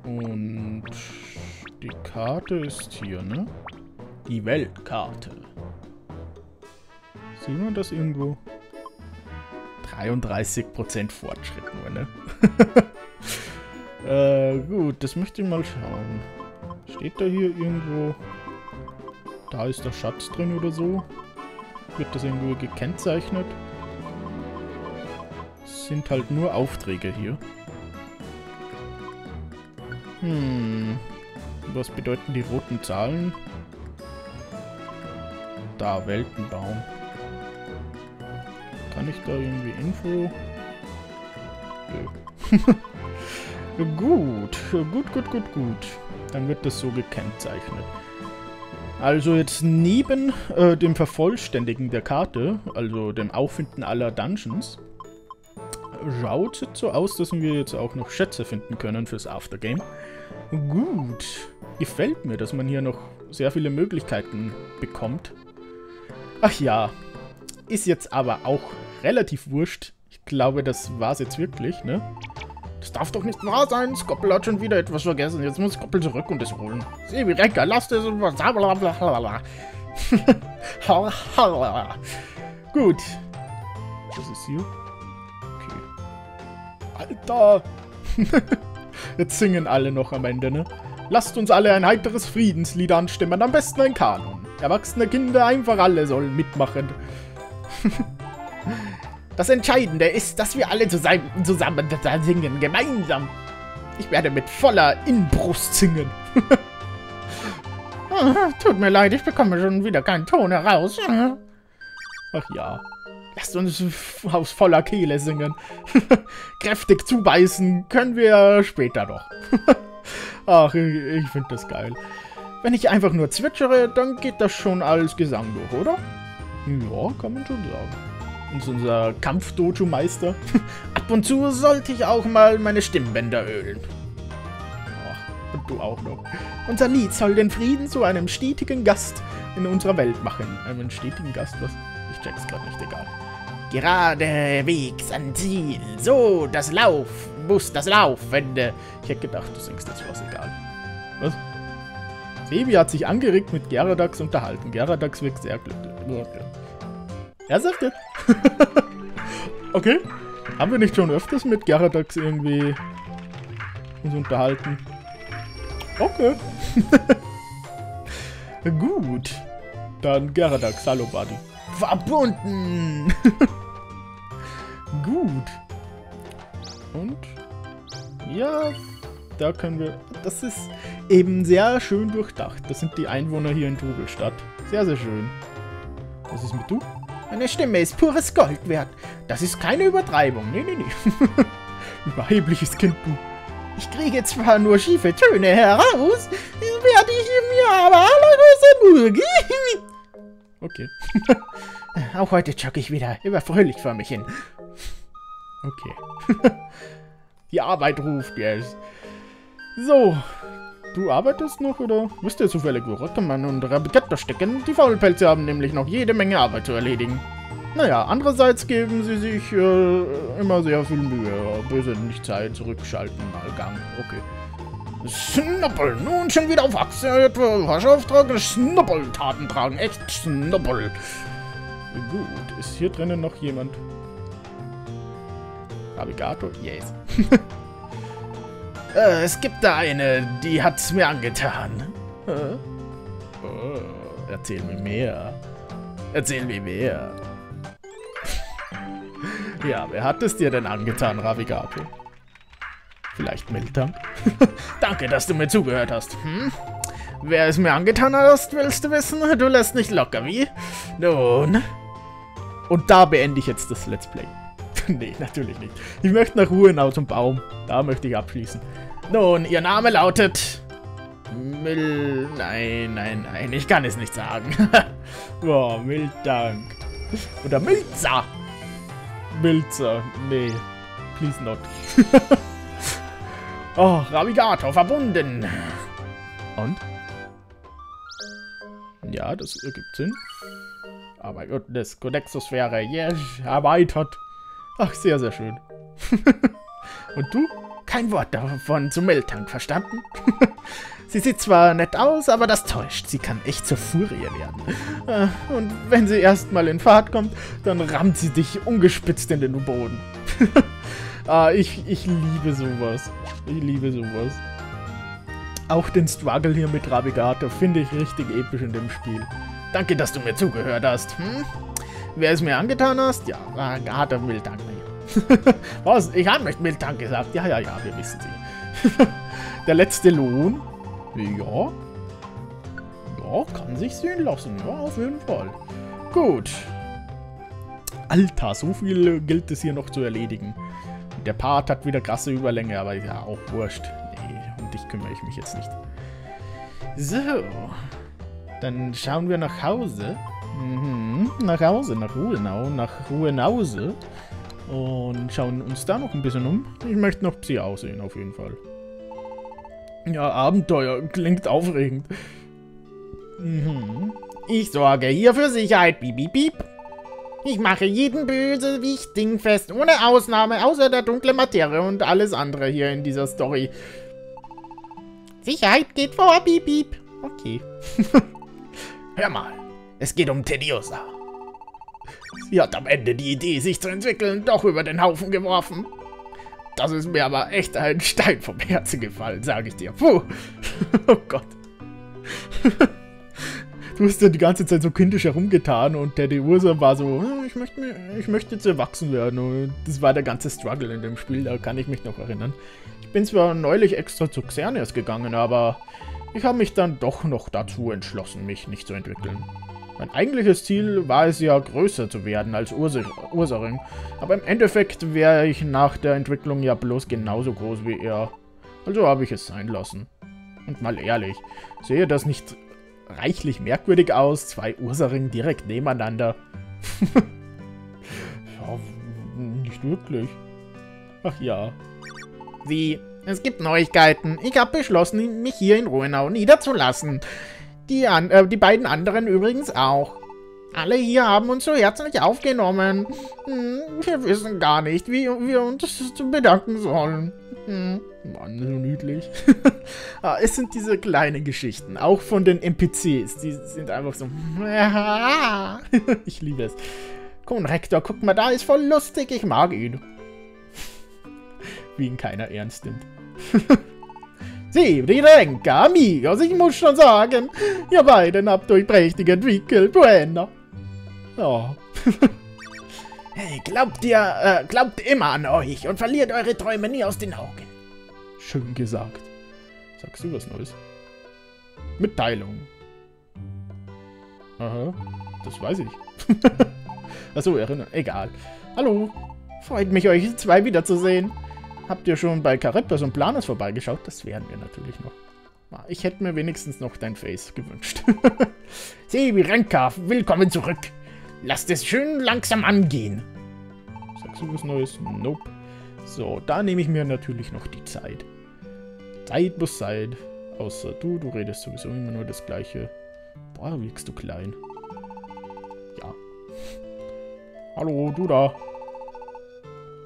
Und die Karte ist hier, ne? Die Weltkarte. Sieht man das irgendwo? 33% Fortschritt nur, ne? äh, gut, das möchte ich mal schauen. Steht da hier irgendwo... Da ist der Schatz drin oder so? Wird das irgendwo gekennzeichnet? Sind halt nur Aufträge hier. Hm. Was bedeuten die roten Zahlen? Da, Weltenbaum. Kann ich da irgendwie Info? Nö. gut, gut, gut, gut, gut. Dann wird das so gekennzeichnet. Also jetzt neben äh, dem Vervollständigen der Karte, also dem Auffinden aller Dungeons, schaut es so aus, dass wir jetzt auch noch Schätze finden können fürs Aftergame. Gut. Gefällt mir, dass man hier noch sehr viele Möglichkeiten bekommt. Ach ja. Ist jetzt aber auch relativ wurscht. Ich glaube, das war es jetzt wirklich, ne? Das darf doch nicht wahr sein. Skoppel hat schon wieder etwas vergessen. Jetzt muss Skoppel zurück und es holen. Sebi Recker, lasst es. Gut. Was ist hier? Okay. Alter! Jetzt singen alle noch am Ende, ne? Lasst uns alle ein heiteres Friedenslied anstimmen, am besten ein Kanon. Erwachsene Kinder, einfach alle sollen mitmachen. das Entscheidende ist, dass wir alle zusammen, zusammen singen, gemeinsam. Ich werde mit voller Inbrust singen. Tut mir leid, ich bekomme schon wieder keinen Ton heraus. Ach ja. Lasst uns aus voller Kehle singen. Kräftig zubeißen können wir später noch. Ach, ich, ich finde das geil. Wenn ich einfach nur zwitschere, dann geht das schon als Gesang durch, oder? Ja, kann man schon sagen. Und unser Kampf-Dojo-Meister. Ab und zu sollte ich auch mal meine Stimmbänder ölen. Ach, und du auch noch. Unser Lied soll den Frieden zu einem stetigen Gast in unserer Welt machen. Einen stetigen Gast, was? Ich check's gerade nicht, egal. Geradewegs an Ziel. So, das Lauf. Muss das Laufende. Ich hätte gedacht, du singst jetzt was, egal. Was? Sebi hat sich angeregt mit Geradax unterhalten. Geradax wirkt sehr glücklich. Er sagt jetzt. okay. Haben wir nicht schon öfters mit Geradax irgendwie uns unterhalten? Okay. Gut. Dann Geradax, hallo Buddy. Verbunden! Gut. Und? Ja, da können wir... Das ist eben sehr schön durchdacht. Das sind die Einwohner hier in Trubelstadt. Sehr, sehr schön. Was ist mit du? Meine Stimme ist pures Gold wert. Das ist keine Übertreibung. Nee, nee, nee. Überhebliches Kind, du. Ich kriege zwar nur schiefe Töne heraus, werde ich mir aber allergrößte Mühe geben. Okay. Auch heute jogge ich wieder immer fröhlich vor mich hin. Okay. Die Arbeit ruft jetzt. So. Du arbeitest noch, oder? Wisst ihr zufällig, wo Rottemann und Rabigetta stecken? Die Faulpelze haben nämlich noch jede Menge Arbeit zu erledigen. Naja, andererseits geben sie sich äh, immer sehr viel Mühe. Böse nicht Zeit, zurückschalten, mal Gang. Okay. Snuppel, nun schon wieder auf Achse, Wascheauftrag, Snuppel, Taten tragen, echt Snuppel. Gut, ist hier drinnen noch jemand? Navigator? Yes. äh, es gibt da eine, die hat's mir angetan. Äh? Oh, erzähl mir mehr. Erzähl mir mehr. ja, wer hat es dir denn angetan, Ravigato? Vielleicht Miltank? Danke, dass du mir zugehört hast. Hm? Wer es mir angetan hat, willst du wissen? Du lässt nicht locker, wie? Nun, und da beende ich jetzt das Let's Play. nee, natürlich nicht. Ich möchte nach Ruhe aus dem Baum. Da möchte ich abschließen. Nun, ihr Name lautet... Mil... Nein, nein, nein. Ich kann es nicht sagen. Boah, Mildank. Oder Milzer. Milzer. Nee. Please not. oh, Ravigator, verbunden. Und? Ja, das ergibt Sinn. Oh mein Gott, das Codexosphäre, yes, erweitert. Ach, sehr, sehr schön. Und du? kein Wort davon zum Miltank, verstanden? sie sieht zwar nett aus, aber das täuscht. Sie kann echt zur Furie werden. Äh, und wenn sie erstmal in Fahrt kommt, dann rammt sie dich ungespitzt in den Boden. ah, ich, ich liebe sowas. Ich liebe sowas. Auch den Struggle hier mit Rabigato finde ich richtig episch in dem Spiel. Danke, dass du mir zugehört hast. Hm? Wer es mir angetan hast? Ja, hat er Miltank. Was? Ich habe nicht Miltank gesagt. Ja, ja, ja, wir wissen sie. Der letzte Lohn? Ja. Ja, kann sich sehen lassen. Ja, auf jeden Fall. Gut. Alter, so viel gilt es hier noch zu erledigen. Der Part hat wieder krasse Überlänge, aber ja, auch wurscht. Nee, um dich kümmere ich mich jetzt nicht. So. Dann schauen wir nach Hause. Mhm, nach Hause, nach Ruhenau, nach Ruhenause. Und schauen uns da noch ein bisschen um. Ich möchte noch Psi aussehen, auf jeden Fall. Ja, Abenteuer. Klingt aufregend. Mhm. Ich sorge hier für Sicherheit. Piep, piep, piep. Ich mache jeden Bösewicht dingfest, ohne Ausnahme, außer der dunkle Materie und alles andere hier in dieser Story. Sicherheit geht vor, piep, piep. Okay. Hör mal, es geht um Tediosa. Sie hat am Ende die Idee, sich zu entwickeln, doch über den Haufen geworfen. Das ist mir aber echt ein Stein vom Herzen gefallen, sage ich dir. Puh. oh Gott. du hast ja die ganze Zeit so kindisch herumgetan und Teddy Ursa war so, hm, ich möchte, ich möchte jetzt erwachsen werden. Und das war der ganze Struggle in dem Spiel, da kann ich mich noch erinnern. Ich bin zwar neulich extra zu Xerneas gegangen, aber ich habe mich dann doch noch dazu entschlossen, mich nicht zu entwickeln. Mein eigentliches Ziel war es ja, größer zu werden als Ursaring, aber im Endeffekt wäre ich nach der Entwicklung ja bloß genauso groß wie er. Also habe ich es sein lassen. Und mal ehrlich, sehe das nicht reichlich merkwürdig aus, zwei Ursaring direkt nebeneinander? ja, nicht wirklich. Ach ja. Wie es gibt Neuigkeiten. Ich habe beschlossen, mich hier in Ruhenau niederzulassen. Die, an, äh, die beiden anderen übrigens auch. Alle hier haben uns so herzlich aufgenommen. Hm, wir wissen gar nicht, wie wir uns bedanken sollen. Hm, Mann, so niedlich. ah, es sind diese kleinen Geschichten, auch von den NPCs. Die sind einfach so... ich liebe es. Konrektor, guck mal, da ist voll lustig. Ich mag ihn. wie ihn keiner ernst nimmt. Sie, die Renka, amigos, ich muss schon sagen, ihr beiden habt euch prächtig entwickelt, Buena. Ja. hey, glaubt ihr, äh, glaubt immer an euch und verliert eure Träume nie aus den Augen. Schön gesagt. Sagst du was Neues? Mitteilung. Aha, das weiß ich. Achso, erinnern. Egal. Hallo. Freut mich, euch zwei wiederzusehen. Habt ihr schon bei Carepas und Planes vorbeigeschaut? Das wären wir natürlich noch. Ich hätte mir wenigstens noch dein Face gewünscht. Sebi Renka, willkommen zurück. Lasst es schön langsam angehen. Sagst du was Neues? Nope. So, da nehme ich mir natürlich noch die Zeit. Zeit muss sein. Außer du, du redest sowieso immer nur das Gleiche. Boah, wirkst du klein. Ja. Hallo, du da.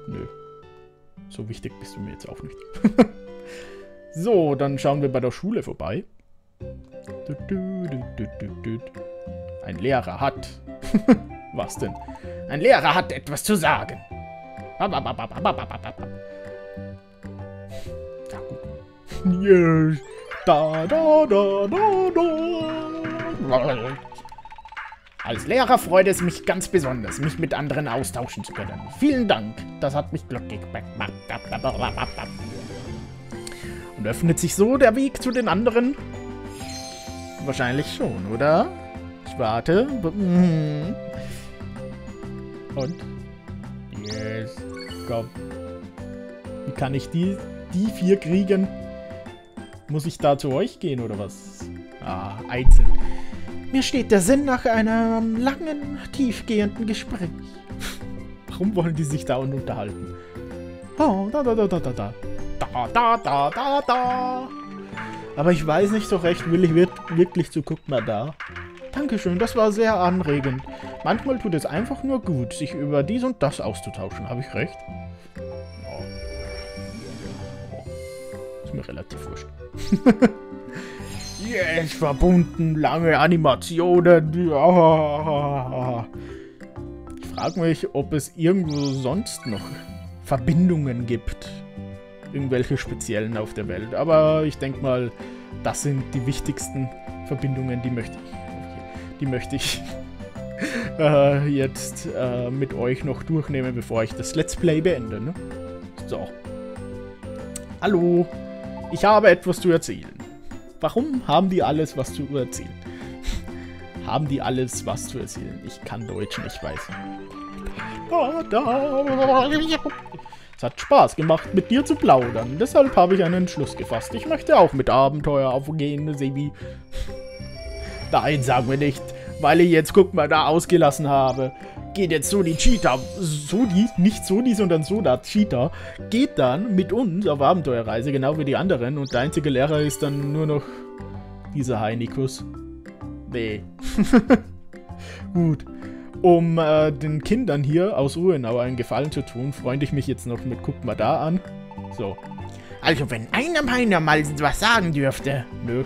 Nö. So wichtig bist du mir jetzt auch nicht. so, dann schauen wir bei der Schule vorbei. Ein Lehrer hat. Was denn? Ein Lehrer hat etwas zu sagen. Ja, gut. Yes. Da, da, da, da, da. Als Lehrer freut es mich ganz besonders, mich mit anderen austauschen zu können. Vielen Dank, das hat mich glücklich gemacht. Und öffnet sich so der Weg zu den anderen? Wahrscheinlich schon, oder? Ich warte. Mhm. Und? Yes. Komm. Wie kann ich die, die vier kriegen? Muss ich da zu euch gehen, oder was? Ah, einzeln. Mir steht der Sinn nach einem langen, tiefgehenden Gespräch. Warum wollen die sich da unterhalten? Oh, da, da, da, da, da, da. Da, da, da, da, da. Aber ich weiß nicht so recht, will ich wirklich zu guck mal da. Dankeschön, das war sehr anregend. Manchmal tut es einfach nur gut, sich über dies und das auszutauschen. Habe ich recht? Ist mir relativ wurscht. yes, verbunden, lange Animationen. Ja. Ich frage mich, ob es irgendwo sonst noch Verbindungen gibt. Irgendwelche speziellen auf der Welt. Aber ich denke mal, das sind die wichtigsten Verbindungen, die möchte ich. Die möchte ich äh, jetzt äh, mit euch noch durchnehmen, bevor ich das Let's Play beende. Ne? So. Hallo. Ich habe etwas zu erzählen. Warum haben die alles was zu erzählen? haben die alles was zu erzählen? Ich kann Deutsch nicht, weiß. Es hat Spaß gemacht, mit dir zu plaudern. Deshalb habe ich einen Entschluss gefasst. Ich möchte auch mit Abenteuer aufgehen, Sebi. Nein, sagen wir nicht, weil ich jetzt, guck mal, da ausgelassen habe. Geht jetzt so die Cheetah, so die, nicht so die, sondern so da Cheetah, geht dann mit uns auf Abenteuerreise, genau wie die anderen. Und der einzige Lehrer ist dann nur noch dieser Heinikus. Nee. Gut. Um äh, den Kindern hier aus Ruhenau einen Gefallen zu tun, freunde ich mich jetzt noch mit Guck mal da an. So. Also, wenn einer meiner mal was sagen dürfte. Nö.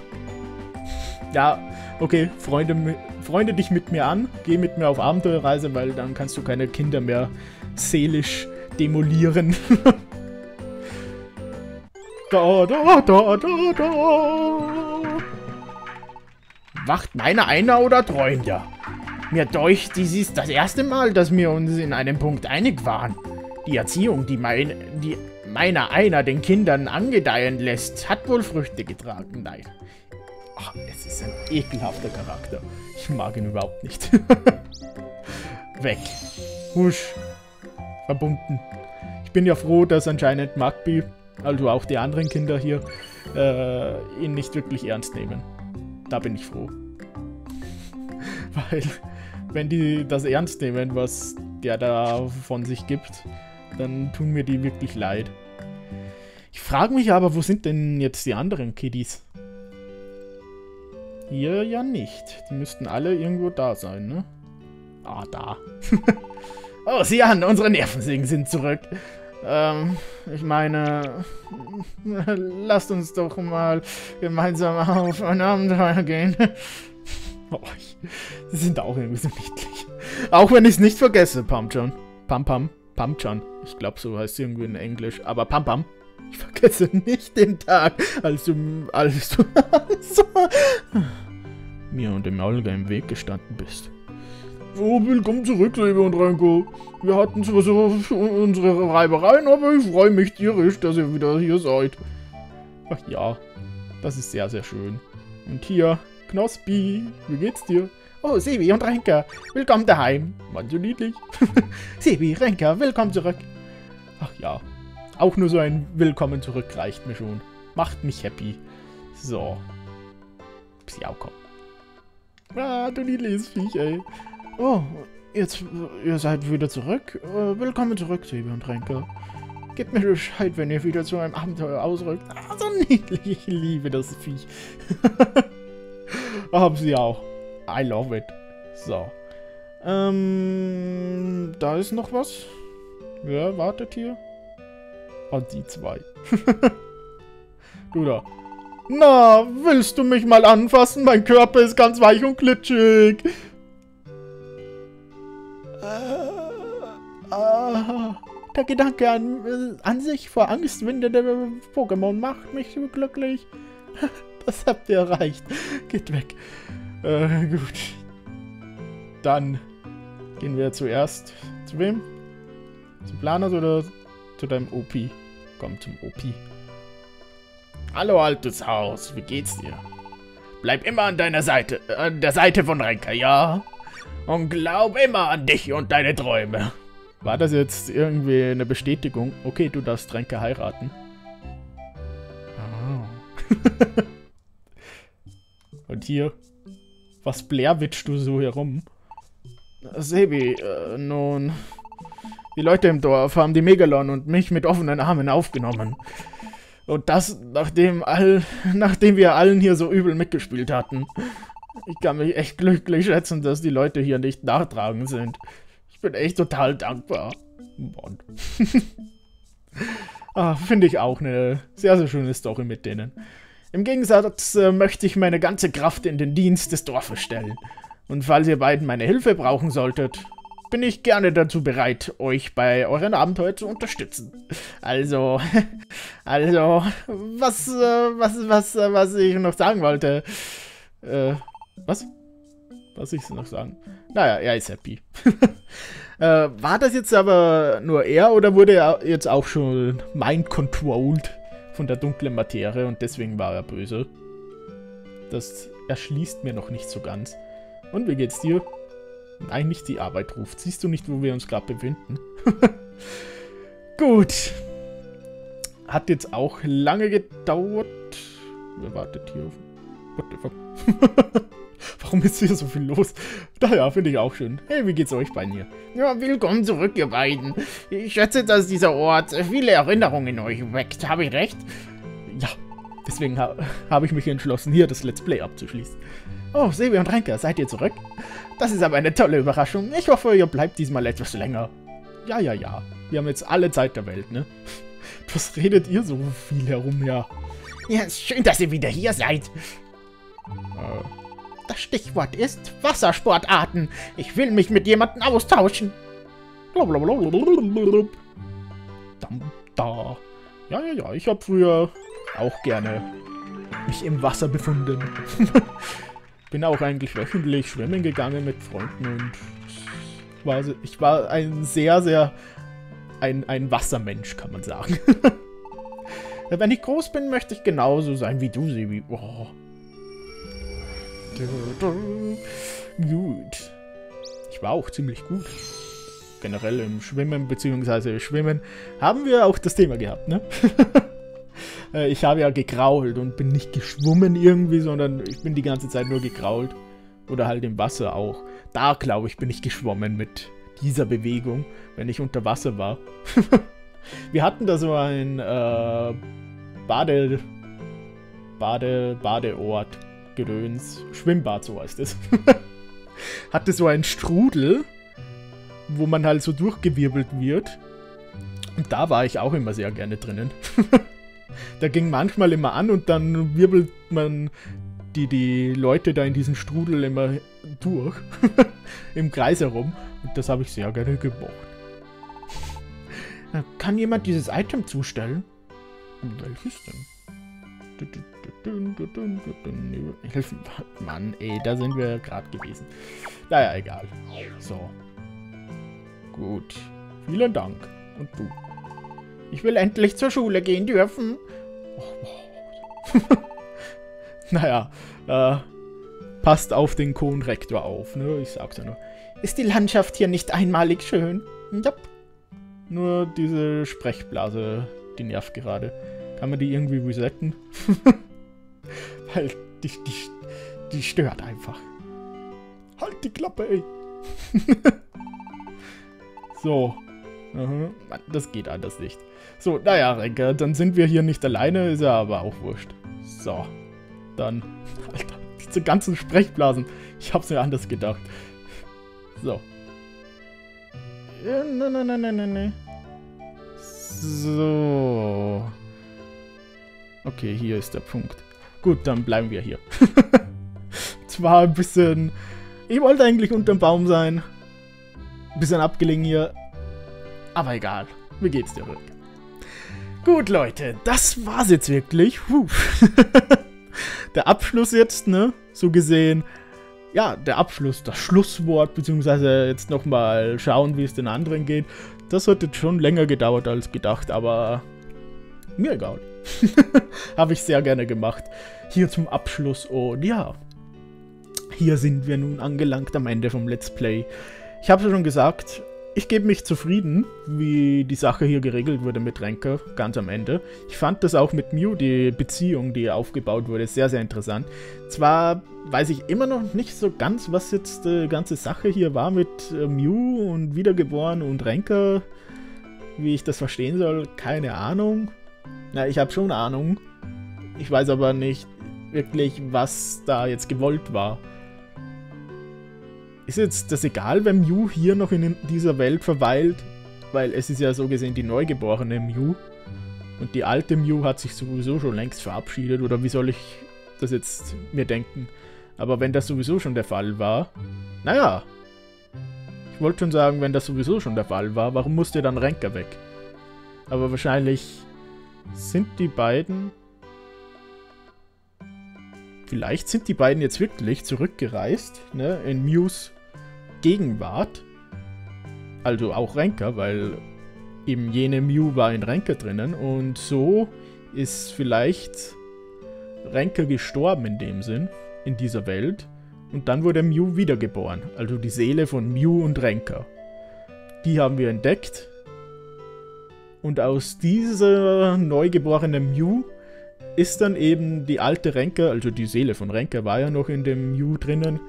Ja, okay, Freunde, freunde dich mit mir an, geh mit mir auf Abenteuerreise, weil dann kannst du keine Kinder mehr seelisch demolieren. da, da, da, da, da. Wacht meiner einer oder träumt er? Mir deucht, dies ist das erste Mal, dass wir uns in einem Punkt einig waren. Die Erziehung, die, mein, die meiner einer den Kindern angedeihen lässt, hat wohl Früchte getragen. Nein. Ach, es ist ein ekelhafter Charakter. Ich mag ihn überhaupt nicht. Weg. Husch. Verbunden. Ich bin ja froh, dass anscheinend Magby, also auch die anderen Kinder hier, äh, ihn nicht wirklich ernst nehmen. Da bin ich froh. Weil wenn die das ernst nehmen, was der da von sich gibt, dann tun mir die wirklich leid. Ich frage mich aber, wo sind denn jetzt die anderen Kiddies? Hier ja nicht. Die müssten alle irgendwo da sein, ne? Ah, da. oh, sieh an, unsere Nervensägen sind zurück. Ähm, ich meine, lasst uns doch mal gemeinsam auf ein Abenteuer gehen. Oh, sie sind auch irgendwie so niedlich. Auch wenn ich es nicht vergesse, Pumpchan. Pam Pam, Pumpchan. Ich glaube, so heißt sie irgendwie in Englisch. Aber Pam Pam. Ich vergesse nicht den Tag, als du, als du, als du mir und dem Olga im Weg gestanden bist. So, willkommen zurück, Lebe und Renko. Wir hatten zwar so unsere Reibereien, aber ich freue mich tierisch, dass ihr wieder hier seid. Ach ja, das ist sehr, sehr schön. Und hier Knospi, wie geht's dir? Oh, Sebi und Renker, willkommen daheim. Mann, so niedlich. Sebi, Renker, willkommen zurück. Ach ja, auch nur so ein Willkommen zurück reicht mir schon. Macht mich happy. So. Psiau, komm. Ah, du niedliches Viech, ey. Oh, jetzt, ihr seid wieder zurück. Uh, willkommen zurück, Sebi und Renker. Gebt mir Bescheid, wenn ihr wieder zu einem Abenteuer ausrückt. Ah, so niedlich. Ich liebe das Viech. Haben sie auch. I love it. So. Ähm, da ist noch was. Wer wartet hier? Und die zwei. du da. Na, willst du mich mal anfassen? Mein Körper ist ganz weich und glitschig. Äh, äh, der Gedanke an, an sich vor Angst windende Pokémon macht mich so glücklich. Das habt ihr erreicht. Geht weg. Äh, gut. Dann gehen wir zuerst zu wem? Zum Planers oder zu deinem OP? Komm zum OP. Hallo, altes Haus. Wie geht's dir? Bleib immer an deiner Seite, an der Seite von Renka, ja? Und glaub immer an dich und deine Träume. War das jetzt irgendwie eine Bestätigung? Okay, du darfst Renka heiraten. Oh. Und hier, was blärwitschst du so herum? Sebi, äh, nun, die Leute im Dorf haben die Megalon und mich mit offenen Armen aufgenommen. Und das, nachdem, all, nachdem wir allen hier so übel mitgespielt hatten. Ich kann mich echt glücklich schätzen, dass die Leute hier nicht nachtragend sind. Ich bin echt total dankbar. Ah, Finde ich auch eine sehr, sehr schöne Story mit denen. Im Gegensatz äh, möchte ich meine ganze Kraft in den Dienst des Dorfes stellen. Und falls ihr beiden meine Hilfe brauchen solltet, bin ich gerne dazu bereit, euch bei euren Abenteuern zu unterstützen. Also, also, was, äh, was, was, äh, was ich noch sagen wollte. Äh, was? Was ich noch sagen? Naja, er ist happy. äh, war das jetzt aber nur er oder wurde er jetzt auch schon mind-controlled von der dunklen Materie und deswegen war er böse? Das erschließt mir noch nicht so ganz. Und wie geht's dir? Eigentlich die Arbeit ruft. Siehst du nicht, wo wir uns gerade befinden? Gut. Hat jetzt auch lange gedauert. Wer wartet hier auf... What the fuck? Warum ist hier so viel los? Naja, finde ich auch schön. Hey, wie geht's euch beiden hier? Ja, willkommen zurück, ihr beiden. Ich schätze, dass dieser Ort viele Erinnerungen in euch weckt. Habe ich recht? Ja, deswegen ha habe ich mich entschlossen, hier das Let's Play abzuschließen. Oh, Sebi und Renke, seid ihr zurück? Das ist aber eine tolle Überraschung. Ich hoffe, ihr bleibt diesmal etwas länger. Ja, ja, ja. Wir haben jetzt alle Zeit der Welt, ne? Was redet ihr so viel herum, ja? Ja, schön, dass ihr wieder hier seid. Äh. Das Stichwort ist Wassersportarten. Ich will mich mit jemandem austauschen. Da. Ja, ja, ja. Ich habe früher auch gerne mich im Wasser befunden. bin auch eigentlich wöchentlich schwimmen gegangen mit Freunden und war, ich war ein sehr, sehr ein, ein Wassermensch, kann man sagen. Wenn ich groß bin, möchte ich genauso sein wie du, Sebi. Oh. Gut. Ich war auch ziemlich gut. Generell im Schwimmen, beziehungsweise Schwimmen, haben wir auch das Thema gehabt, ne? Äh, ich habe ja gekrault und bin nicht geschwommen irgendwie, sondern ich bin die ganze Zeit nur gekrault. Oder halt im Wasser auch. Da, glaube ich, bin ich geschwommen mit dieser Bewegung, wenn ich unter Wasser war. Wir hatten da so ein äh, Bade, Bade, Badeort, Gedöns, Schwimmbad, so heißt es. Hatte so einen Strudel, wo man halt so durchgewirbelt wird. Und da war ich auch immer sehr gerne drinnen. Der ging manchmal immer an und dann wirbelt man die, die Leute da in diesen Strudel immer durch. Im Kreis herum. Und das habe ich sehr gerne gemacht. Kann jemand dieses Item zustellen? Welches denn? Hilfen. Mann, ey, da sind wir gerade gewesen. Naja, egal. So. Gut. Vielen Dank. Und du? Ich will endlich zur Schule gehen dürfen. Oh, naja, äh, passt auf den Konrektor auf, ne? Ich sag's ja nur. Ist die Landschaft hier nicht einmalig schön? Yep. Nur diese Sprechblase, die nervt gerade. Kann man die irgendwie resetten? Weil die, die, die stört einfach. Halt die Klappe, ey. so. Aha. Das geht anders nicht. So, naja, Renke, dann sind wir hier nicht alleine, ist ja aber auch wurscht. So, dann, Alter, diese ganzen Sprechblasen. Ich hab's mir anders gedacht. So. Ja, ne, ne, ne, ne, ne, ne. So. Okay, hier ist der Punkt. Gut, dann bleiben wir hier. Zwar ein bisschen... Ich wollte eigentlich unterm Baum sein. Ein bisschen abgelegen hier. Aber egal. Wie geht's dir, Rück? Gut, Leute, das war's jetzt wirklich. der Abschluss jetzt, ne? So gesehen. Ja, der Abschluss, das Schlusswort, beziehungsweise jetzt nochmal schauen, wie es den anderen geht. Das hat jetzt schon länger gedauert als gedacht, aber mir egal. Habe ich sehr gerne gemacht. Hier zum Abschluss und ja, hier sind wir nun angelangt am Ende vom Let's Play. Ich habe schon gesagt, ich gebe mich zufrieden, wie die Sache hier geregelt wurde mit Renker, ganz am Ende. Ich fand das auch mit Mew, die Beziehung, die aufgebaut wurde, sehr, sehr interessant. Zwar weiß ich immer noch nicht so ganz, was jetzt die ganze Sache hier war mit äh, Mew und Wiedergeboren und Renker, wie ich das verstehen soll, keine Ahnung. Na, ich habe schon Ahnung. Ich weiß aber nicht wirklich, was da jetzt gewollt war. Ist jetzt das egal, wenn Mew hier noch in dieser Welt verweilt? Weil es ist ja so gesehen die neugeborene Mew. Und die alte Mew hat sich sowieso schon längst verabschiedet. Oder wie soll ich das jetzt mir denken? Aber wenn das sowieso schon der Fall war, naja. Ich wollte schon sagen, wenn das sowieso schon der Fall war, warum musste dann Renker weg? Aber wahrscheinlich sind die beiden... Vielleicht sind die beiden jetzt wirklich zurückgereist, ne, in Mews Gegenwart. Also auch Renker, weil eben jene Mew war in Renker drinnen und so ist vielleicht Renker gestorben in dem Sinn, in dieser Welt. Und dann wurde Mew wiedergeboren, also die Seele von Mew und Renker. Die haben wir entdeckt. Und aus dieser neugeborenen Mew ist dann eben die alte Renker, also die Seele von Renker war ja noch in dem Mew drinnen,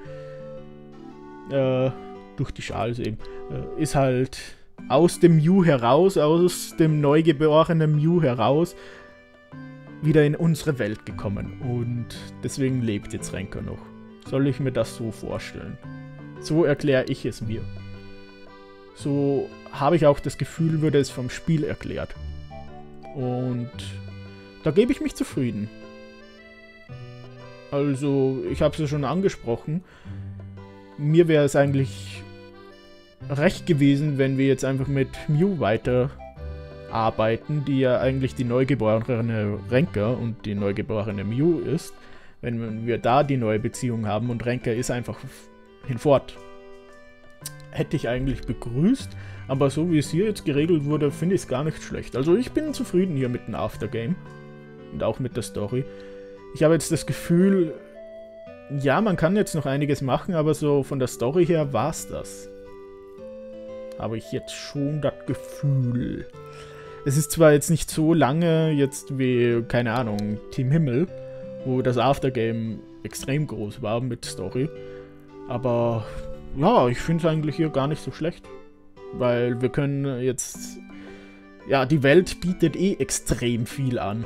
äh, durch die Schale eben, äh, ist halt aus dem Mew heraus, aus dem neugeborenen Mew heraus, wieder in unsere Welt gekommen. Und deswegen lebt jetzt Renker noch. Soll ich mir das so vorstellen? So erkläre ich es mir. So habe ich auch das Gefühl, würde es vom Spiel erklärt. Und da gebe ich mich zufrieden. Also, ich habe es ja schon angesprochen. Mir wäre es eigentlich recht gewesen, wenn wir jetzt einfach mit Mew weiterarbeiten, die ja eigentlich die neugeborene Renker und die neugeborene Mew ist. Wenn wir da die neue Beziehung haben und Renker ist einfach hinfort. Hätte ich eigentlich begrüßt, aber so wie es hier jetzt geregelt wurde, finde ich es gar nicht schlecht. Also ich bin zufrieden hier mit dem Aftergame und auch mit der Story. Ich habe jetzt das Gefühl, ja, man kann jetzt noch einiges machen, aber so von der Story her war es das habe ich jetzt schon das Gefühl. Es ist zwar jetzt nicht so lange jetzt wie, keine Ahnung, Team Himmel, wo das Aftergame extrem groß war mit Story, aber ja, ich finde es eigentlich hier gar nicht so schlecht, weil wir können jetzt, ja, die Welt bietet eh extrem viel an.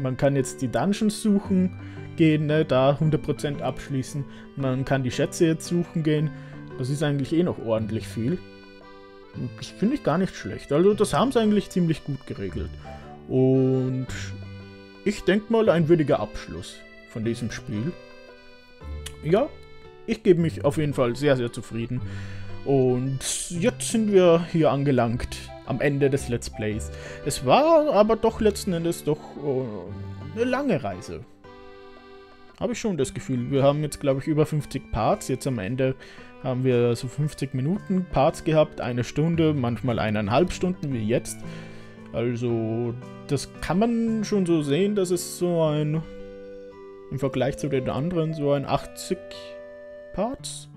Man kann jetzt die Dungeons suchen gehen, ne, da 100% abschließen. Man kann die Schätze jetzt suchen gehen. Das ist eigentlich eh noch ordentlich viel. Das finde ich gar nicht schlecht. Also das haben sie eigentlich ziemlich gut geregelt. Und ich denke mal ein würdiger Abschluss von diesem Spiel. Ja, ich gebe mich auf jeden Fall sehr, sehr zufrieden. Und jetzt sind wir hier angelangt am Ende des Let's Plays. Es war aber doch letzten Endes doch uh, eine lange Reise. Habe ich schon das Gefühl. Wir haben jetzt, glaube ich, über 50 Parts. Jetzt am Ende haben wir so 50 Minuten Parts gehabt, eine Stunde, manchmal eineinhalb Stunden wie jetzt. Also das kann man schon so sehen, dass es so ein, im Vergleich zu den anderen, so ein 80 Parts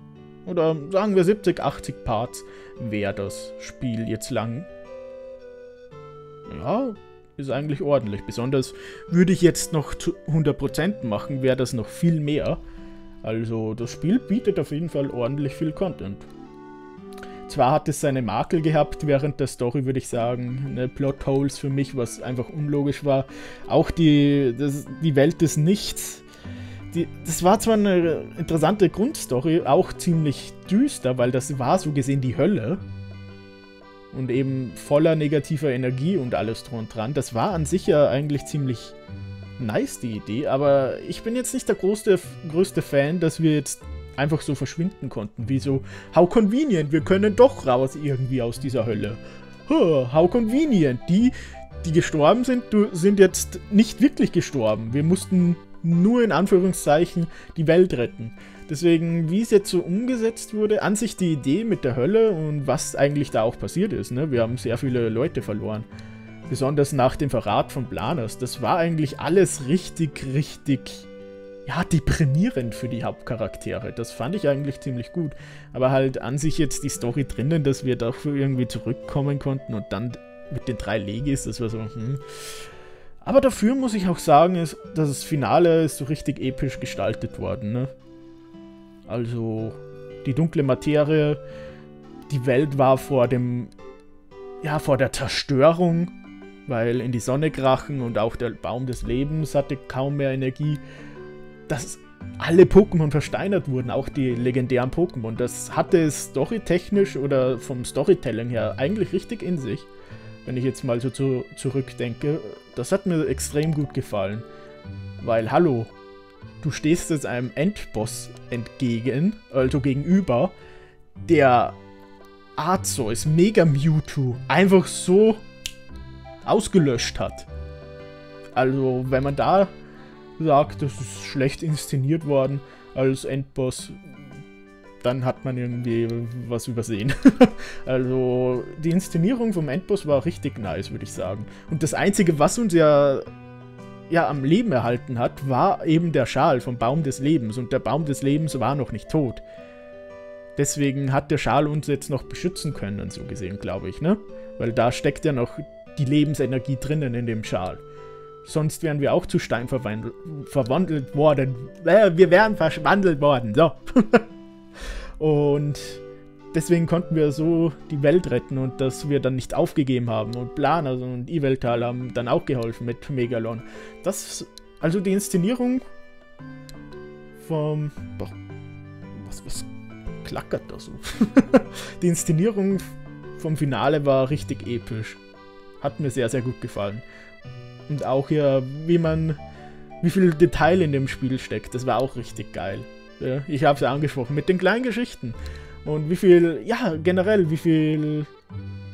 oder sagen wir 70, 80 Parts wäre das Spiel jetzt lang. Ja, ist eigentlich ordentlich. Besonders würde ich jetzt noch zu 100% machen, wäre das noch viel mehr. Also das Spiel bietet auf jeden Fall ordentlich viel Content. Zwar hat es seine Makel gehabt während der Story, würde ich sagen, ne, Plotholes für mich, was einfach unlogisch war. Auch die, das, die Welt des Nichts. Die, das war zwar eine interessante Grundstory, auch ziemlich düster, weil das war so gesehen die Hölle. Und eben voller negativer Energie und alles drum und dran. Das war an sich ja eigentlich ziemlich nice, die Idee, aber ich bin jetzt nicht der größte, größte Fan, dass wir jetzt einfach so verschwinden konnten. Wie so, how convenient, wir können doch raus irgendwie aus dieser Hölle. Huh, how convenient. Die, die gestorben sind, sind jetzt nicht wirklich gestorben. Wir mussten nur in Anführungszeichen die Welt retten. Deswegen, wie es jetzt so umgesetzt wurde, an sich die Idee mit der Hölle und was eigentlich da auch passiert ist. Ne? Wir haben sehr viele Leute verloren. Besonders nach dem Verrat von Planas. Das war eigentlich alles richtig, richtig, ja, deprimierend für die Hauptcharaktere. Das fand ich eigentlich ziemlich gut. Aber halt an sich jetzt die Story drinnen, dass wir dafür irgendwie zurückkommen konnten und dann mit den drei Legis, das war so, hm. Aber dafür muss ich auch sagen, ist, dass das Finale ist so richtig episch gestaltet worden, ne? Also, die dunkle Materie, die Welt war vor dem, ja, vor der Zerstörung weil in die Sonne krachen und auch der Baum des Lebens hatte kaum mehr Energie, dass alle Pokémon versteinert wurden, auch die legendären Pokémon. Das hatte es storytechnisch oder vom Storytelling her eigentlich richtig in sich, wenn ich jetzt mal so zu, zurückdenke. Das hat mir extrem gut gefallen. Weil, hallo, du stehst jetzt einem Endboss entgegen, also gegenüber, der Arceus, Mega Mewtwo, einfach so ausgelöscht hat. Also, wenn man da sagt, das ist schlecht inszeniert worden als Endboss, dann hat man irgendwie was übersehen. also die Inszenierung vom Endboss war richtig nice, würde ich sagen. Und das Einzige, was uns ja, ja am Leben erhalten hat, war eben der Schal vom Baum des Lebens. Und der Baum des Lebens war noch nicht tot. Deswegen hat der Schal uns jetzt noch beschützen können, so gesehen, glaube ich, ne? Weil da steckt ja noch die Lebensenergie drinnen in dem Schal. Sonst wären wir auch zu Stein verwandelt, worden. Äh, wir wären verwandelt worden, so. Und deswegen konnten wir so die Welt retten und dass wir dann nicht aufgegeben haben. Und Planer und Iveltal haben dann auch geholfen mit Megalon. Das, also die Inszenierung vom. Boah, was, was klackert da so? die Inszenierung vom Finale war richtig episch. Hat mir sehr, sehr gut gefallen. Und auch hier, wie man, wie viel Detail in dem Spiel steckt, das war auch richtig geil. Ich habe es ja angesprochen, mit den kleinen Geschichten. Und wie viel, ja, generell, wie viel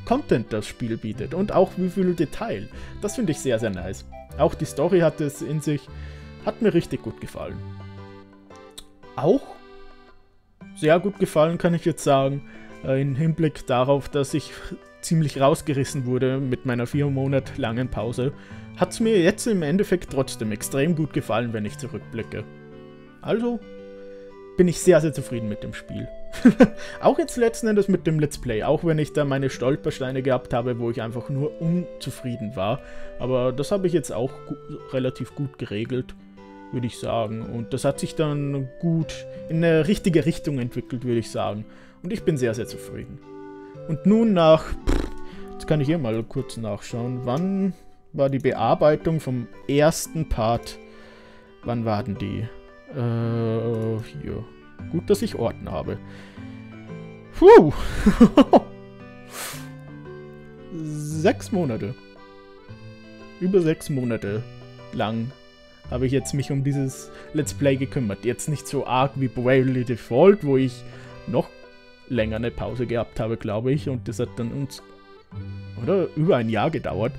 Content das Spiel bietet. Und auch wie viel Detail. Das finde ich sehr, sehr nice. Auch die Story hat es in sich, hat mir richtig gut gefallen. Auch sehr gut gefallen, kann ich jetzt sagen, äh, im Hinblick darauf, dass ich ziemlich rausgerissen wurde mit meiner vier Monat langen Pause, hat es mir jetzt im Endeffekt trotzdem extrem gut gefallen, wenn ich zurückblicke. Also bin ich sehr, sehr zufrieden mit dem Spiel. auch jetzt letzten Endes mit dem Let's Play, auch wenn ich da meine Stolpersteine gehabt habe, wo ich einfach nur unzufrieden war. Aber das habe ich jetzt auch gu relativ gut geregelt, würde ich sagen. Und das hat sich dann gut in eine richtige Richtung entwickelt, würde ich sagen. Und ich bin sehr, sehr zufrieden. Und nun nach, jetzt kann ich hier mal kurz nachschauen, wann war die Bearbeitung vom ersten Part, wann war denn die? Äh, hier. Gut, dass ich Orten habe. Puh. sechs Monate. Über sechs Monate lang habe ich jetzt mich um dieses Let's Play gekümmert. Jetzt nicht so arg wie Bravely Default, wo ich noch länger eine Pause gehabt habe, glaube ich. Und das hat dann uns, oder, über ein Jahr gedauert,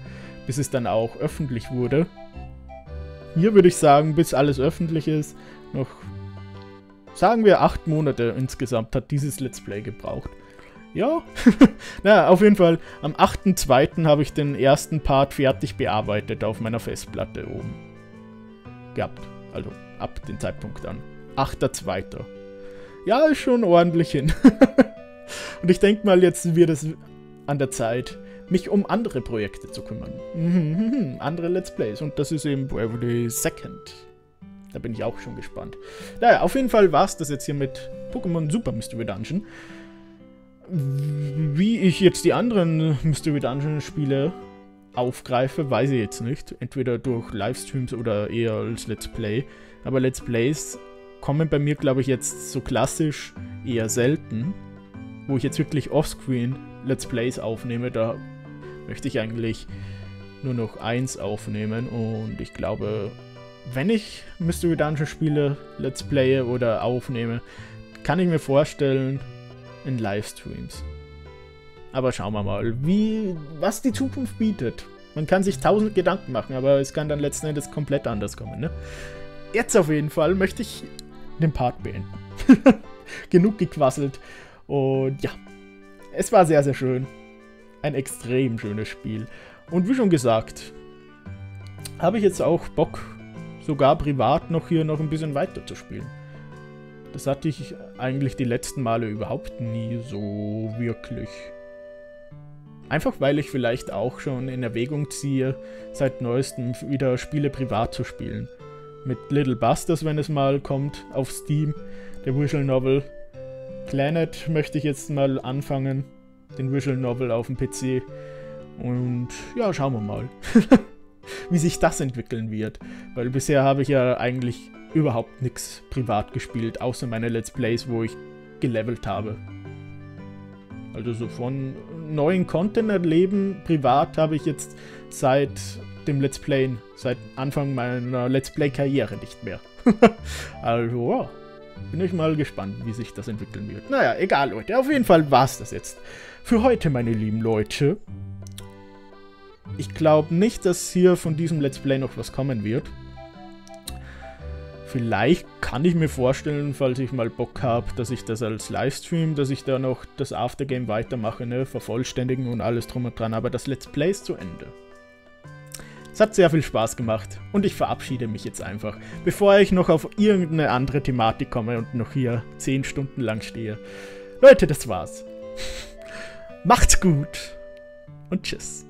bis es dann auch öffentlich wurde. Hier würde ich sagen, bis alles öffentlich ist, noch, sagen wir, acht Monate insgesamt hat dieses Let's Play gebraucht. Ja, na, auf jeden Fall, am 8.2. habe ich den ersten Part fertig bearbeitet auf meiner Festplatte oben. Gehabt. Also ab dem Zeitpunkt an. 8.2. Ja, ist schon ordentlich hin. Und ich denke mal, jetzt wird es an der Zeit, mich um andere Projekte zu kümmern. andere Let's Plays. Und das ist eben Bravely Second. Da bin ich auch schon gespannt. Naja, auf jeden Fall war es das jetzt hier mit Pokémon Super Mystery Dungeon. Wie ich jetzt die anderen Mystery Dungeon Spiele aufgreife, weiß ich jetzt nicht. Entweder durch Livestreams oder eher als Let's Play. Aber Let's Plays kommen bei mir, glaube ich, jetzt so klassisch eher selten. Wo ich jetzt wirklich offscreen Let's Plays aufnehme, da möchte ich eigentlich nur noch eins aufnehmen und ich glaube, wenn ich Mystery Dungeon spiele, Let's Playe oder aufnehme, kann ich mir vorstellen, in Livestreams. Aber schauen wir mal, wie, was die Zukunft bietet. Man kann sich tausend Gedanken machen, aber es kann dann letzten Endes komplett anders kommen. Ne? Jetzt auf jeden Fall möchte ich den Part beenden. Genug gequasselt. Und ja, es war sehr, sehr schön. Ein extrem schönes Spiel. Und wie schon gesagt, habe ich jetzt auch Bock, sogar privat noch hier noch ein bisschen weiter zu spielen. Das hatte ich eigentlich die letzten Male überhaupt nie so wirklich. Einfach weil ich vielleicht auch schon in Erwägung ziehe, seit neuestem wieder Spiele privat zu spielen. Mit Little Busters, wenn es mal kommt, auf Steam, der Visual Novel. Planet möchte ich jetzt mal anfangen, den Visual Novel auf dem PC. Und ja, schauen wir mal. wie sich das entwickeln wird. Weil bisher habe ich ja eigentlich überhaupt nichts privat gespielt, außer meine Let's Plays, wo ich gelevelt habe. Also so von neuen Content erleben, privat habe ich jetzt seit dem Let's Playen, seit Anfang meiner Let's Play-Karriere nicht mehr. also, ja, bin ich mal gespannt, wie sich das entwickeln wird. Naja, egal, Leute. Auf jeden Fall war es das jetzt für heute, meine lieben Leute. Ich glaube nicht, dass hier von diesem Let's Play noch was kommen wird. Vielleicht kann ich mir vorstellen, falls ich mal Bock habe, dass ich das als Livestream, dass ich da noch das Aftergame weitermache, ne, vervollständigen und alles drum und dran, aber das Let's Play ist zu Ende. Es hat sehr viel Spaß gemacht und ich verabschiede mich jetzt einfach, bevor ich noch auf irgendeine andere Thematik komme und noch hier 10 Stunden lang stehe. Leute, das war's. Macht's gut und tschüss.